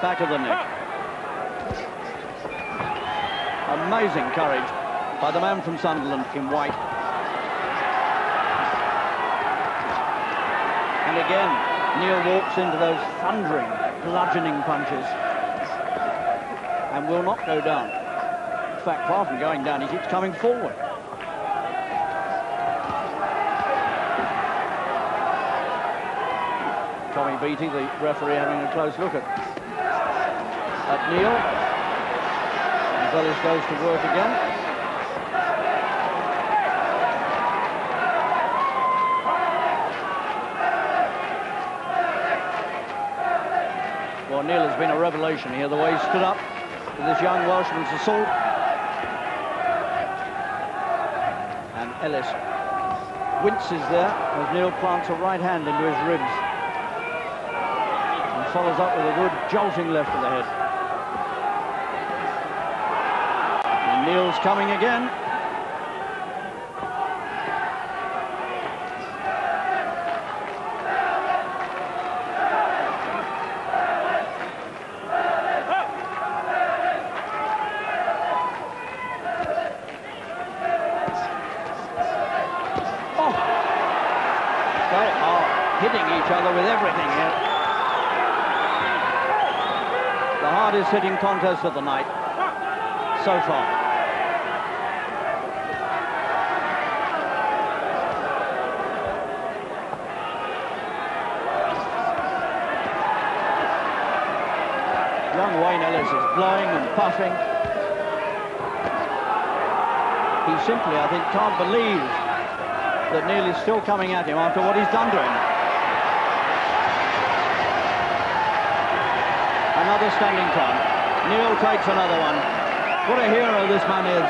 Back of the neck. Amazing courage by the man from Sunderland in white. And again, Neil walks into those thundering, bludgeoning punches and will not go down. In fact, far from going down, he keeps coming forward. Tommy Beattie, the referee, having a close look at, at Neil. And Ellis goes to work again. Well, Neil has been a revelation here, the way he stood up to this young Welshman's assault. And Ellis winces there as Neil plants a right hand into his ribs and follows up with a good jolting left to the head. And Neil's coming again. Oh! They are hitting each other with everything here. The contest of the night so far. Young Wayne Ellis is blowing and puffing. He simply, I think, can't believe that Neil is still coming at him after what he's done to him. Another standing count. Neil takes another one. What a hero this man is.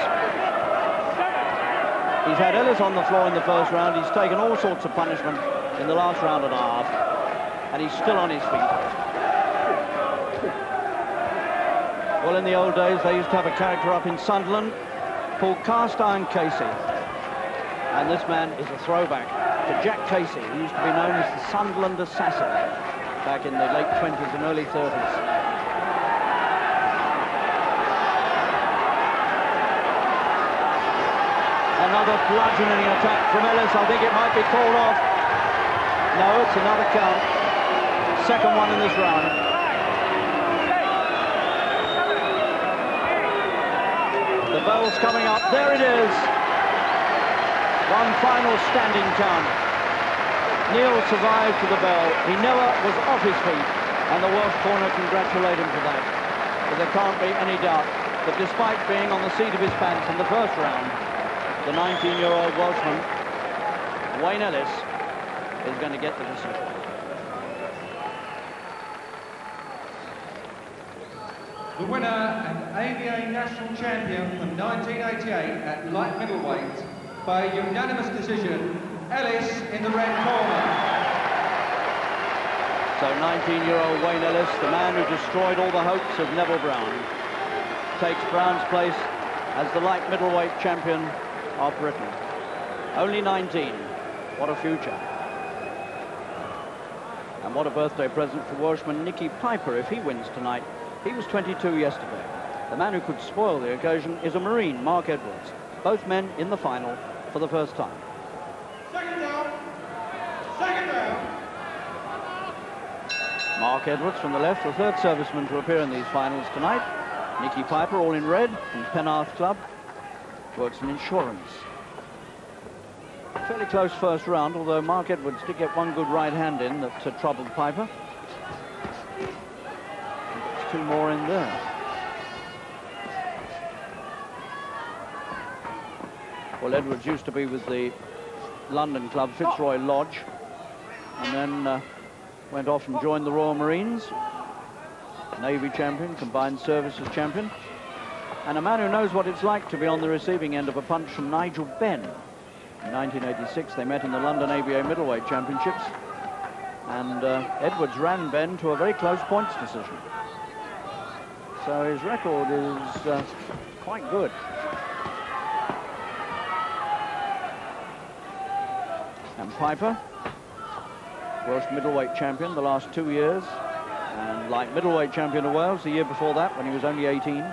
He's had Ellis on the floor in the first round. He's taken all sorts of punishment in the last round and a half. And he's still on his feet. Well, in the old days, they used to have a character up in Sunderland called Cast Iron Casey. And this man is a throwback to Jack Casey, who used to be known as the Sunderland Assassin back in the late 20s and early 30s. Another bludgeoning attack from Ellis. I think it might be called off. No, it's another count. Second one in this round. The bell's coming up. There it is. One final standing count. Neil survived to the bell. He never was off his feet, and the Welsh corner congratulate him for that. But there can't be any doubt that despite being on the seat of his pants in the first round, the 19-year-old Welshman, Wayne Ellis, is going to get the decision. The winner and ABA national champion from 1988 at light middleweight by unanimous decision, Ellis in the red corner. So 19-year-old Wayne Ellis, the man who destroyed all the hopes of Neville Brown, takes Brown's place as the light middleweight champion of Britain. Only 19. What a future. And what a birthday present for Welshman Nicky Piper if he wins tonight. He was 22 yesterday. The man who could spoil the occasion is a Marine, Mark Edwards. Both men in the final for the first time. Second round. Second round. Mark Edwards from the left, the third serviceman to appear in these finals tonight. Nicky Piper, all in red, from Penarth Club, works in insurance. Fairly close first round, although Mark Edwards did get one good right hand in that uh, troubled Piper. Two more in there. Well, Edwards used to be with the London club Fitzroy Lodge, and then uh, went off and joined the Royal Marines. Navy champion, combined services champion, and a man who knows what it's like to be on the receiving end of a punch from Nigel Benn. In 1986, they met in the London ABA Middleweight Championships, and uh, Edwards ran Benn to a very close points decision. So his record is uh, quite good. And Piper, Welsh middleweight champion the last two years, and light middleweight champion of Wales the year before that when he was only 18.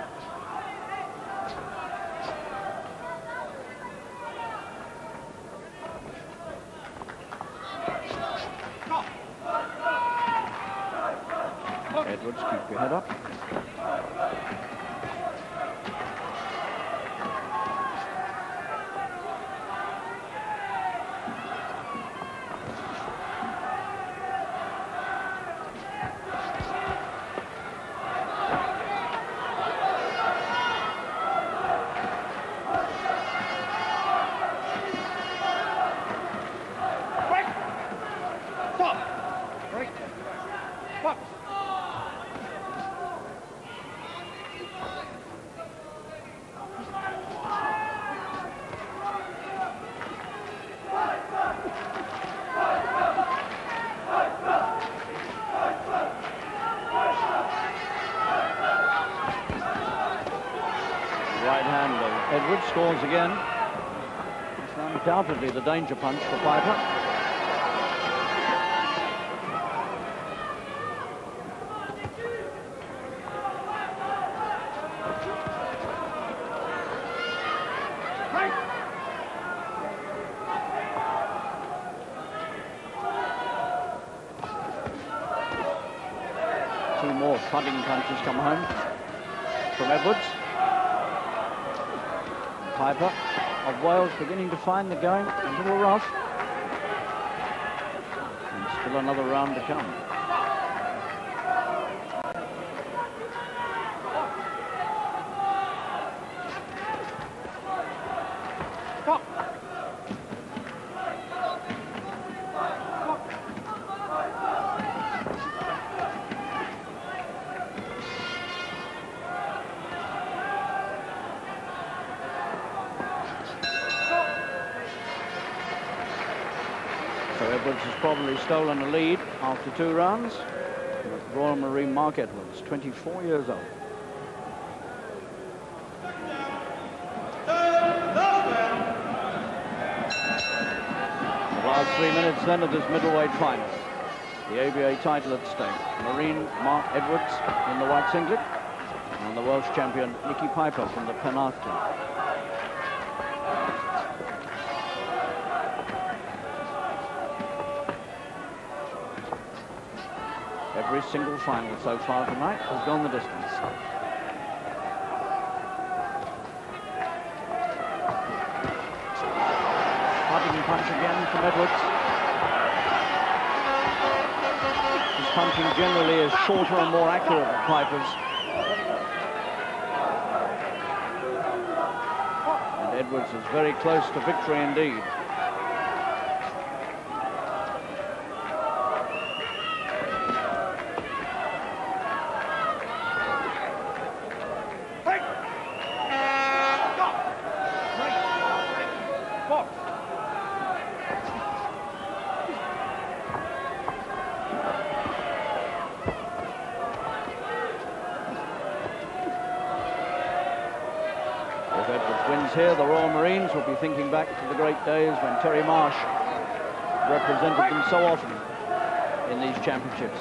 Edwards, keep your head up. Break. Stop. Break. Stop. Right hand of Edwards scores again. It's undoubtedly the danger punch for Piper. Two more thudding punches come home from Edwards. Piper of Wales beginning to find the going a little rough. And still another round to come. Stop. So Edwards has probably stolen a lead after two runs. But Royal Marine Mark Edwards, 24 years old. The last three minutes then of this middleweight final. The ABA title at stake. Marine Mark Edwards in the white singlet and the Welsh champion Nicky Piper from the Penarth Club. Every single final so far tonight has gone the distance. Punching punch again from Edwards. His punching generally is shorter and more accurate than Piper's. And Edwards is very close to victory indeed. here, the Royal Marines will be thinking back to the great days when Terry Marsh represented them so often in these championships.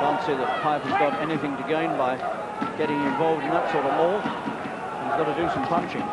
Can't see that Piper's got anything to gain by getting involved in that sort of maul. Got to do some punching.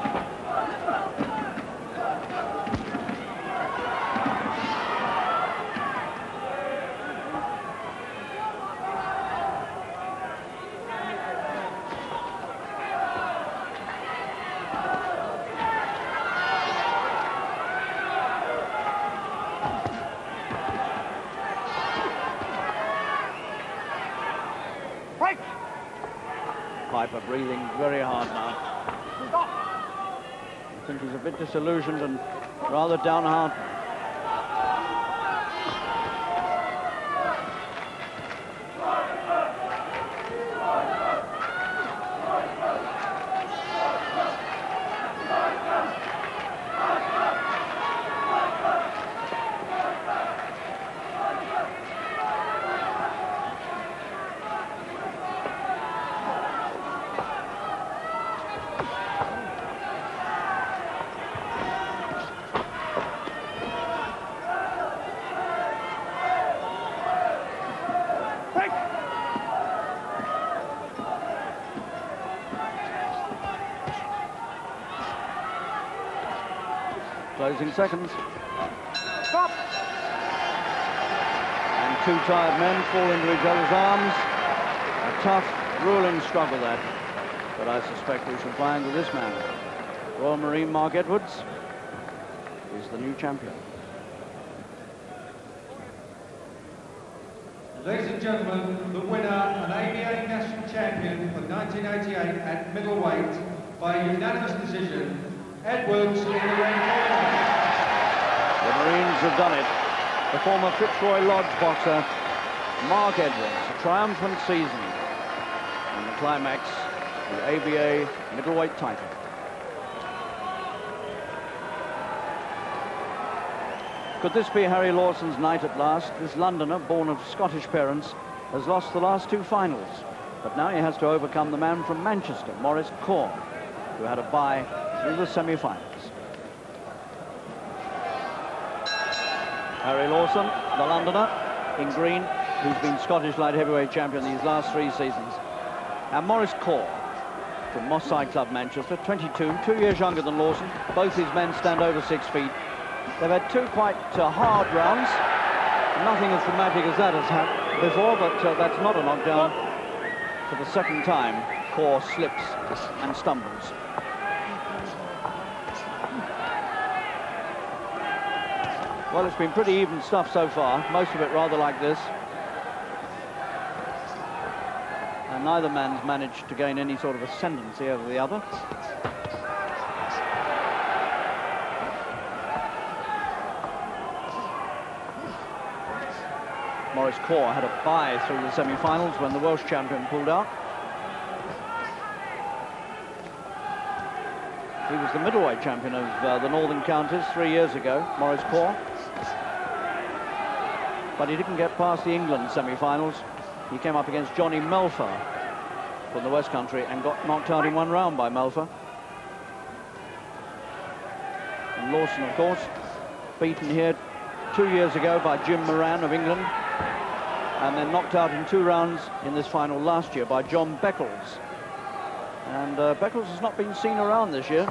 Piper breathing very hard now. I think he's a bit disillusioned and rather downhearted. Break! Closing seconds. Stop! And two tired men fall into each other's arms. A tough, grueling struggle that. But I suspect we shall find that this man, Royal Marine Mark Edwards, is the new champion. Ladies and gentlemen, the winner and ABA national champion for 1988 at middleweight by unanimous decision, Edwards in the. The Marines have done it. The former Fitzroy Lodge boxer, Mark Edwards, a triumphant season. And the climax, the ABA middleweight title. Could this be Harry Lawson's night at last? This Londoner, born of Scottish parents, has lost the last two finals. But now he has to overcome the man from Manchester, Maurice Core, who had a bye through the semi-finals. Harry Lawson, the Londoner, in green, who's been Scottish light heavyweight champion these last three seasons. And Maurice Core from Moss Side Club, Manchester, 22, two years younger than Lawson. Both his men stand over six feet. They've had two quite uh, hard rounds. Nothing as dramatic as that has happened before, but uh, that's not a knockdown. For the second time, Core slips and stumbles. Well, it's been pretty even stuff so far, most of it rather like this. And neither man's managed to gain any sort of ascendancy over the other. Maurice Core had a bye through the semi-finals when the Welsh champion pulled out. He was the middleweight champion of uh, the Northern Counties three years ago, Maurice Core. But he didn't get past the England semi-finals. He came up against Johnny Melfah from the West Country and got knocked out in one round by Melfah. And Lawson, of course, beaten here two years ago by Jim Moran of England and then knocked out in two rounds in this final last year by John Beckles. And uh, Beckles has not been seen around this year.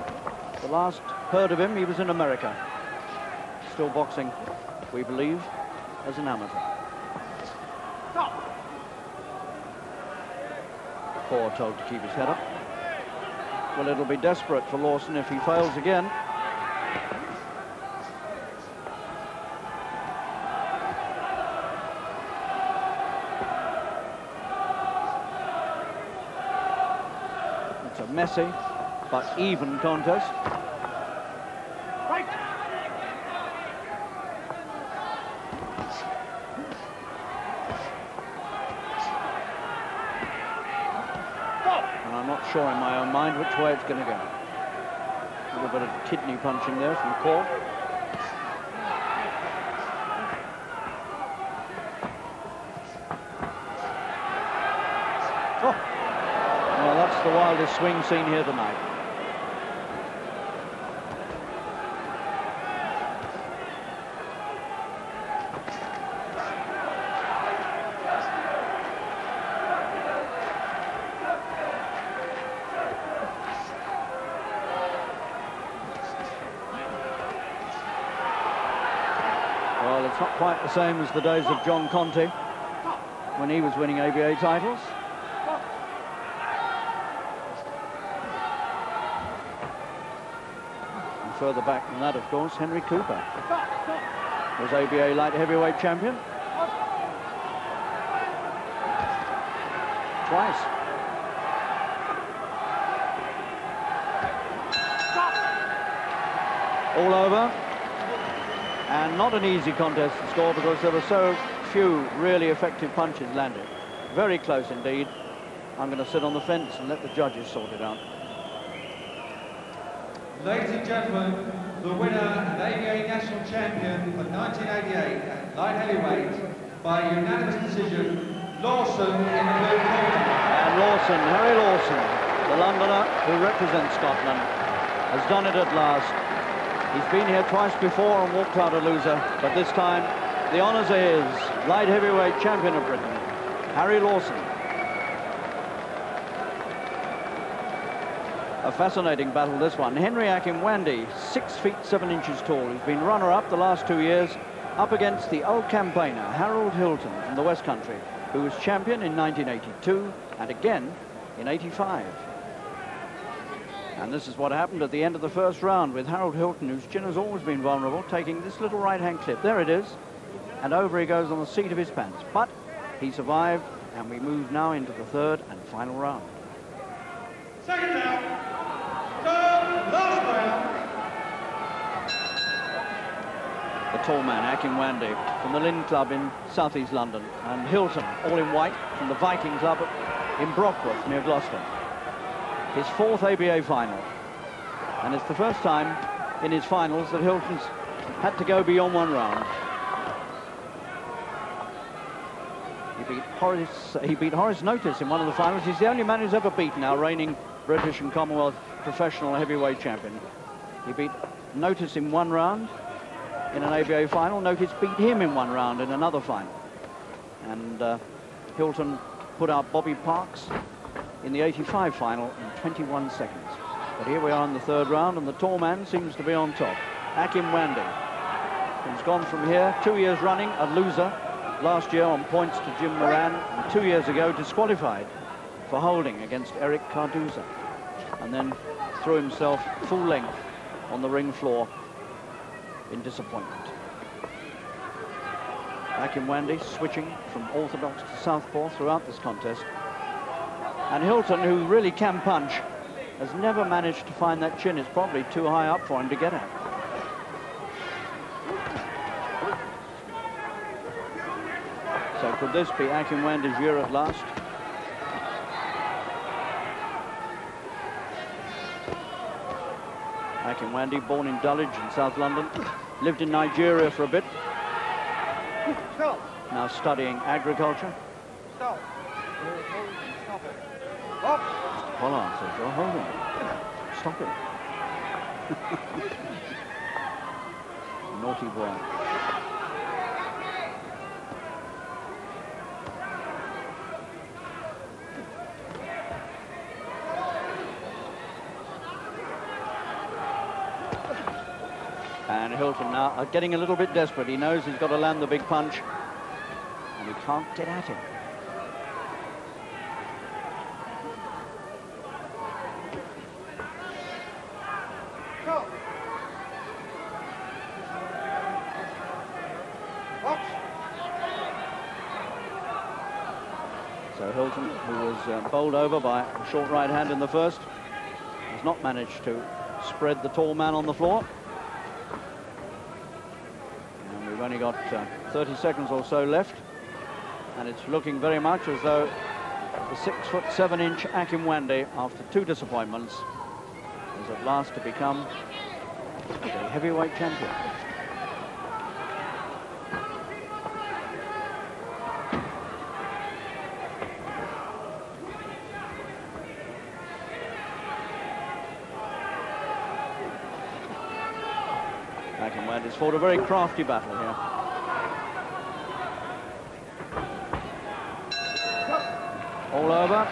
The last heard of him, he was in America. Still boxing, we believe, as an amateur. Core told to keep his head up. Well, it'll be desperate for Lawson if he fails again. It's a messy but even contest. Break! And I'm not sure in which way it's going to go. A little bit of kidney punching there from Court. Oh. Well, that's the wildest swing seen here tonight. Well, it's not quite the same as the days of John Conteh when he was winning ABA titles. And further back than that, of course, Henry Cooper was ABA light heavyweight champion. Twice. All over. And not an easy contest to score because there were so few really effective punches landed. Very close indeed. I'm going to sit on the fence and let the judges sort it out. Ladies and gentlemen, the winner and ABA national champion for 1988 at light heavyweight by unanimous decision, Lawson in the blue corner. And Lawson, Harry Lawson, the Londoner who represents Scotland, has done it at last. He's been here twice before and walked out a loser, but this time the honours are his. Light heavyweight champion of Britain, Harry Lawson. A fascinating battle, this one. Henry Akinwande, six feet seven inches tall. He's been runner-up the last two years, up against the old campaigner, Harold Hilton from the West Country, who was champion in 1982 and again in 85. And this is what happened at the end of the first round with Harold Hilton, whose chin has always been vulnerable, taking this little right-hand clip. There it is. And over he goes on the seat of his pants. But he survived, and we move now into the third and final round. Second down, third, last round. The tall man, Akinwande, from the Lynn Club in southeast London, and Hilton, all in white, from the Viking Club in Brockworth, near Gloucester. His fourth ABA final. And it's the first time in his finals that Hilton's had to go beyond one round. He beat Horace, he beat Horace Notice in one of the finals. He's the only man who's ever beaten our reigning British and Commonwealth professional heavyweight champion. He beat Notice in one round in an ABA final. Notice beat him in one round in another final. And uh, Hilton put out Bobby Parks in the 85 final in 21 seconds. But here we are in the third round, and the tall man seems to be on top. Akinwande, who's gone from here two years running, a loser, last year on points to Jim Moran, and two years ago disqualified for holding against Eric Cardoza, and then threw himself full length on the ring floor in disappointment. Akinwande switching from orthodox to southpaw throughout this contest. And Hilton, who really can punch, has never managed to find that chin. It's probably too high up for him to get at. So could this be Akinwande's year at last? Akinwande, born in Dulwich in South London, lived in Nigeria for a bit, now studying agriculture. Pollard says, oh, hold on. Stop it. Naughty boy. And Hilton now uh, getting a little bit desperate. He knows he's got to land the big punch. And he can't get at him. Stop. Up. So Hilton, who was uh, bowled over by a short right hand in the first, has not managed to spread the tall man on the floor. And we've only got uh, 30 seconds or so left. And it's looking very much as though The six foot seven inch Akinwande, after two disappointments, is at last to become the heavyweight champion. Akinwande's fought a very crafty battle here. All over.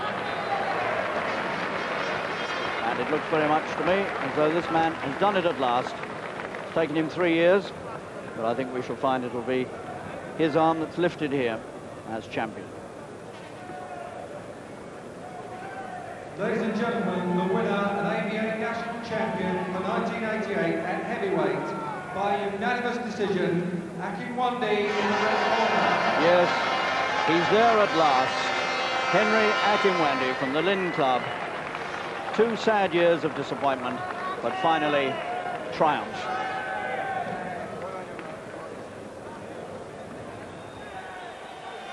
And it looks very much to me as though this man has done it at last. It's taken him three years, but I think we shall find it'll be his arm that's lifted here as champion. Ladies and gentlemen, the winner and ABA national champion for 1988 at heavyweight by unanimous decision, Akinwande in the red corner. Yes, he's there at last. Henry Akinwande from the Lynn Club. Two sad years of disappointment, but finally triumph.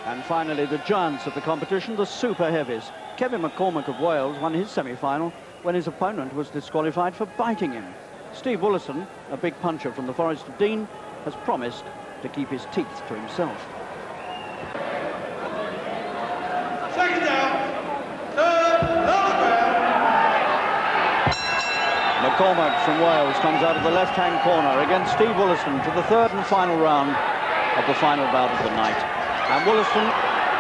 And finally, the giants of the competition, the super heavies. Kevin McCormack of Wales won his semi-final when his opponent was disqualified for biting him. Steve Wollaston, a big puncher from the Forest of Dean, has promised to keep his teeth to himself. Second down, third, McCormack from Wales comes out of the left-hand corner against Steve Wollaston to the third and final round of the final bout of the night. And Wollaston,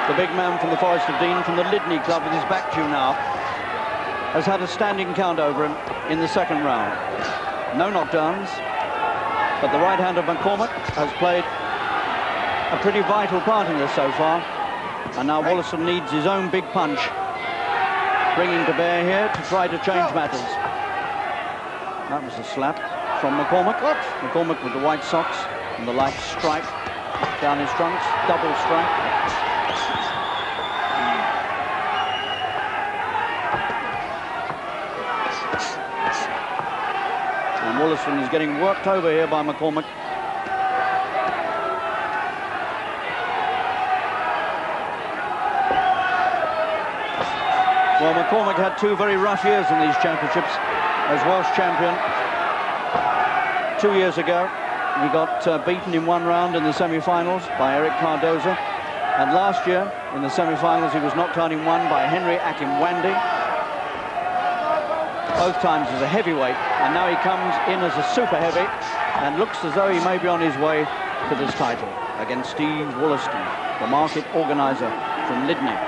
the big man from the Forest of Dean, from the Lydney Club with his back to you now, has had a standing count over him in the second round. No knockdowns, but the right hand of McCormack has played a pretty vital part in this so far. And now Wollaston needs his own big punch, bringing to bear here to try to change matters. That was a slap from McCormack. McCormack with the white socks and the light stripe down his trunks, double stripe. And is getting worked over here by McCormack. Well, McCormack had two very rough years in these championships as Welsh champion. Two years ago, he got uh, beaten in one round in the semi-finals by Eric Cardoza. And last year, in the semi-finals, he was knocked out in one by Henry Akinwande. Both times as a heavyweight. And now he comes in as a super heavy and looks as though he may be on his way to this title against Steve Wollaston, the market organizer from Lydney.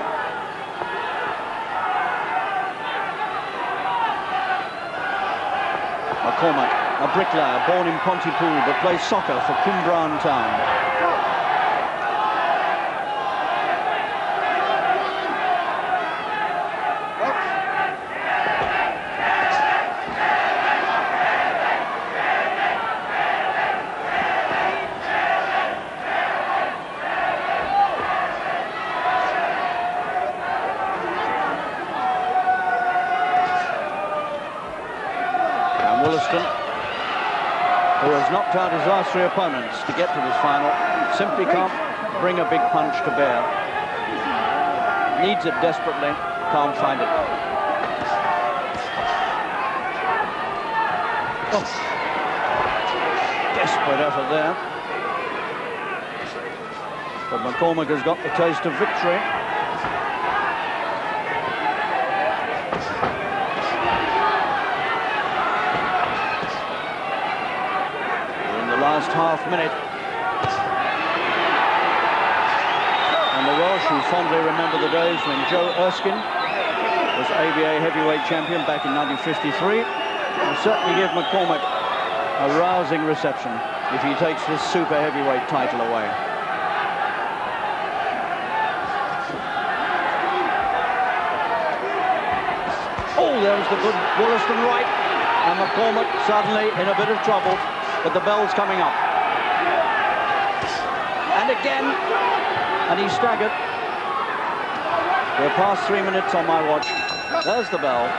McCormack, a bricklayer born in Pontypool but plays soccer for Cwmbran Town. And Wollaston, who has knocked out his last three opponents to get to this final, simply can't bring a big punch to bear. Needs it desperately, can't find it. Oh. Desperate effort there. But McCormack has got the taste of victory. in the last half minute. And the Welsh who fondly remember the days when Joe Erskine was ABA heavyweight champion back in 1953 will certainly give McCormack a rousing reception if he takes this super heavyweight title away. Oh, there's the good Wollaston right. And McCormack suddenly in a bit of trouble, but the bell's coming up. And again, and he staggered. We're past three minutes on my watch. There's the bell.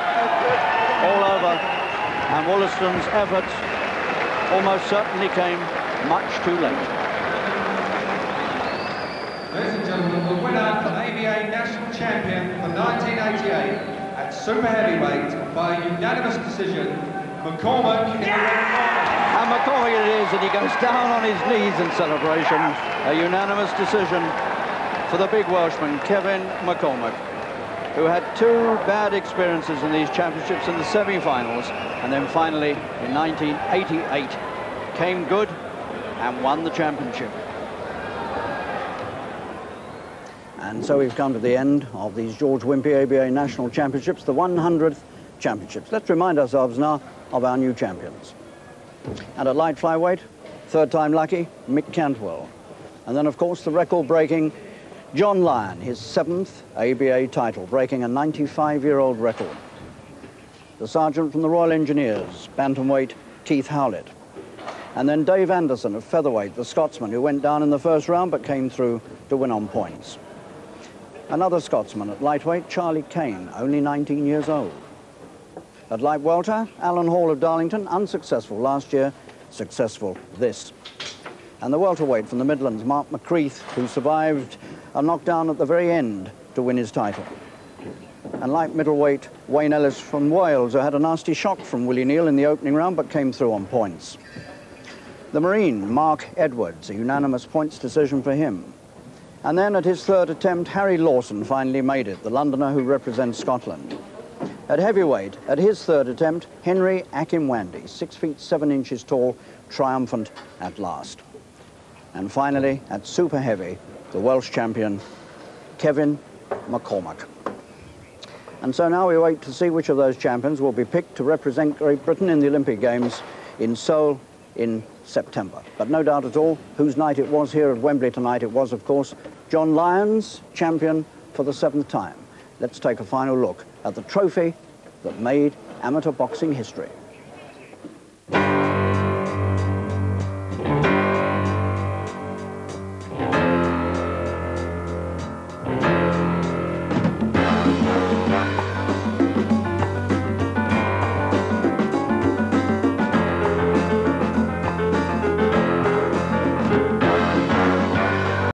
All over. And Wollaston's efforts almost certainly came much too late. Ladies and gentlemen, the winner and ABA national champion for 1988 at super heavyweight by unanimous decision, McCormack in And it is, and he goes down on his knees in celebration. A unanimous decision for the big Welshman, Kevin McCormack, who had two bad experiences in these championships in the semi-finals, and then finally in 1988 came good and won the championship. And so we've come to the end of these George Wimpey ABA National Championships, the 100th Championships. Let's remind ourselves now of our new champions. And at light flyweight, third time lucky, Mick Cantwell. And then, of course, the record-breaking John Lyon, his seventh ABA title, breaking a 95-year-old record. The sergeant from the Royal Engineers, bantamweight Keith Howlett. And then Dave Anderson of featherweight, the Scotsman, who went down in the first round but came through to win on points. Another Scotsman at lightweight, Charlie Kane, only 19 years old. At light welter, Alan Hall of Darlington, unsuccessful last year, successful this. And the welterweight from the Midlands, Mark McCreath, who survived a knockdown at the very end to win his title. And light middleweight, Wayne Ellis from Wales, who had a nasty shock from Willie Neal in the opening round, but came through on points. The Marine, Mark Edwards, a unanimous points decision for him. And then at his third attempt, Harry Lawson finally made it, the Londoner who represents Scotland. At heavyweight, at his third attempt, Henry Akinwande, six feet seven inches tall, triumphant at last. And finally, at super heavy, the Welsh champion, Kevin McCormack. And so now we wait to see which of those champions will be picked to represent Great Britain in the Olympic Games in Seoul in September. But no doubt at all, whose night it was here at Wembley tonight, it was, of course, John Lyons, champion for the seventh time. Let's take a final look at the trophy that made amateur boxing history.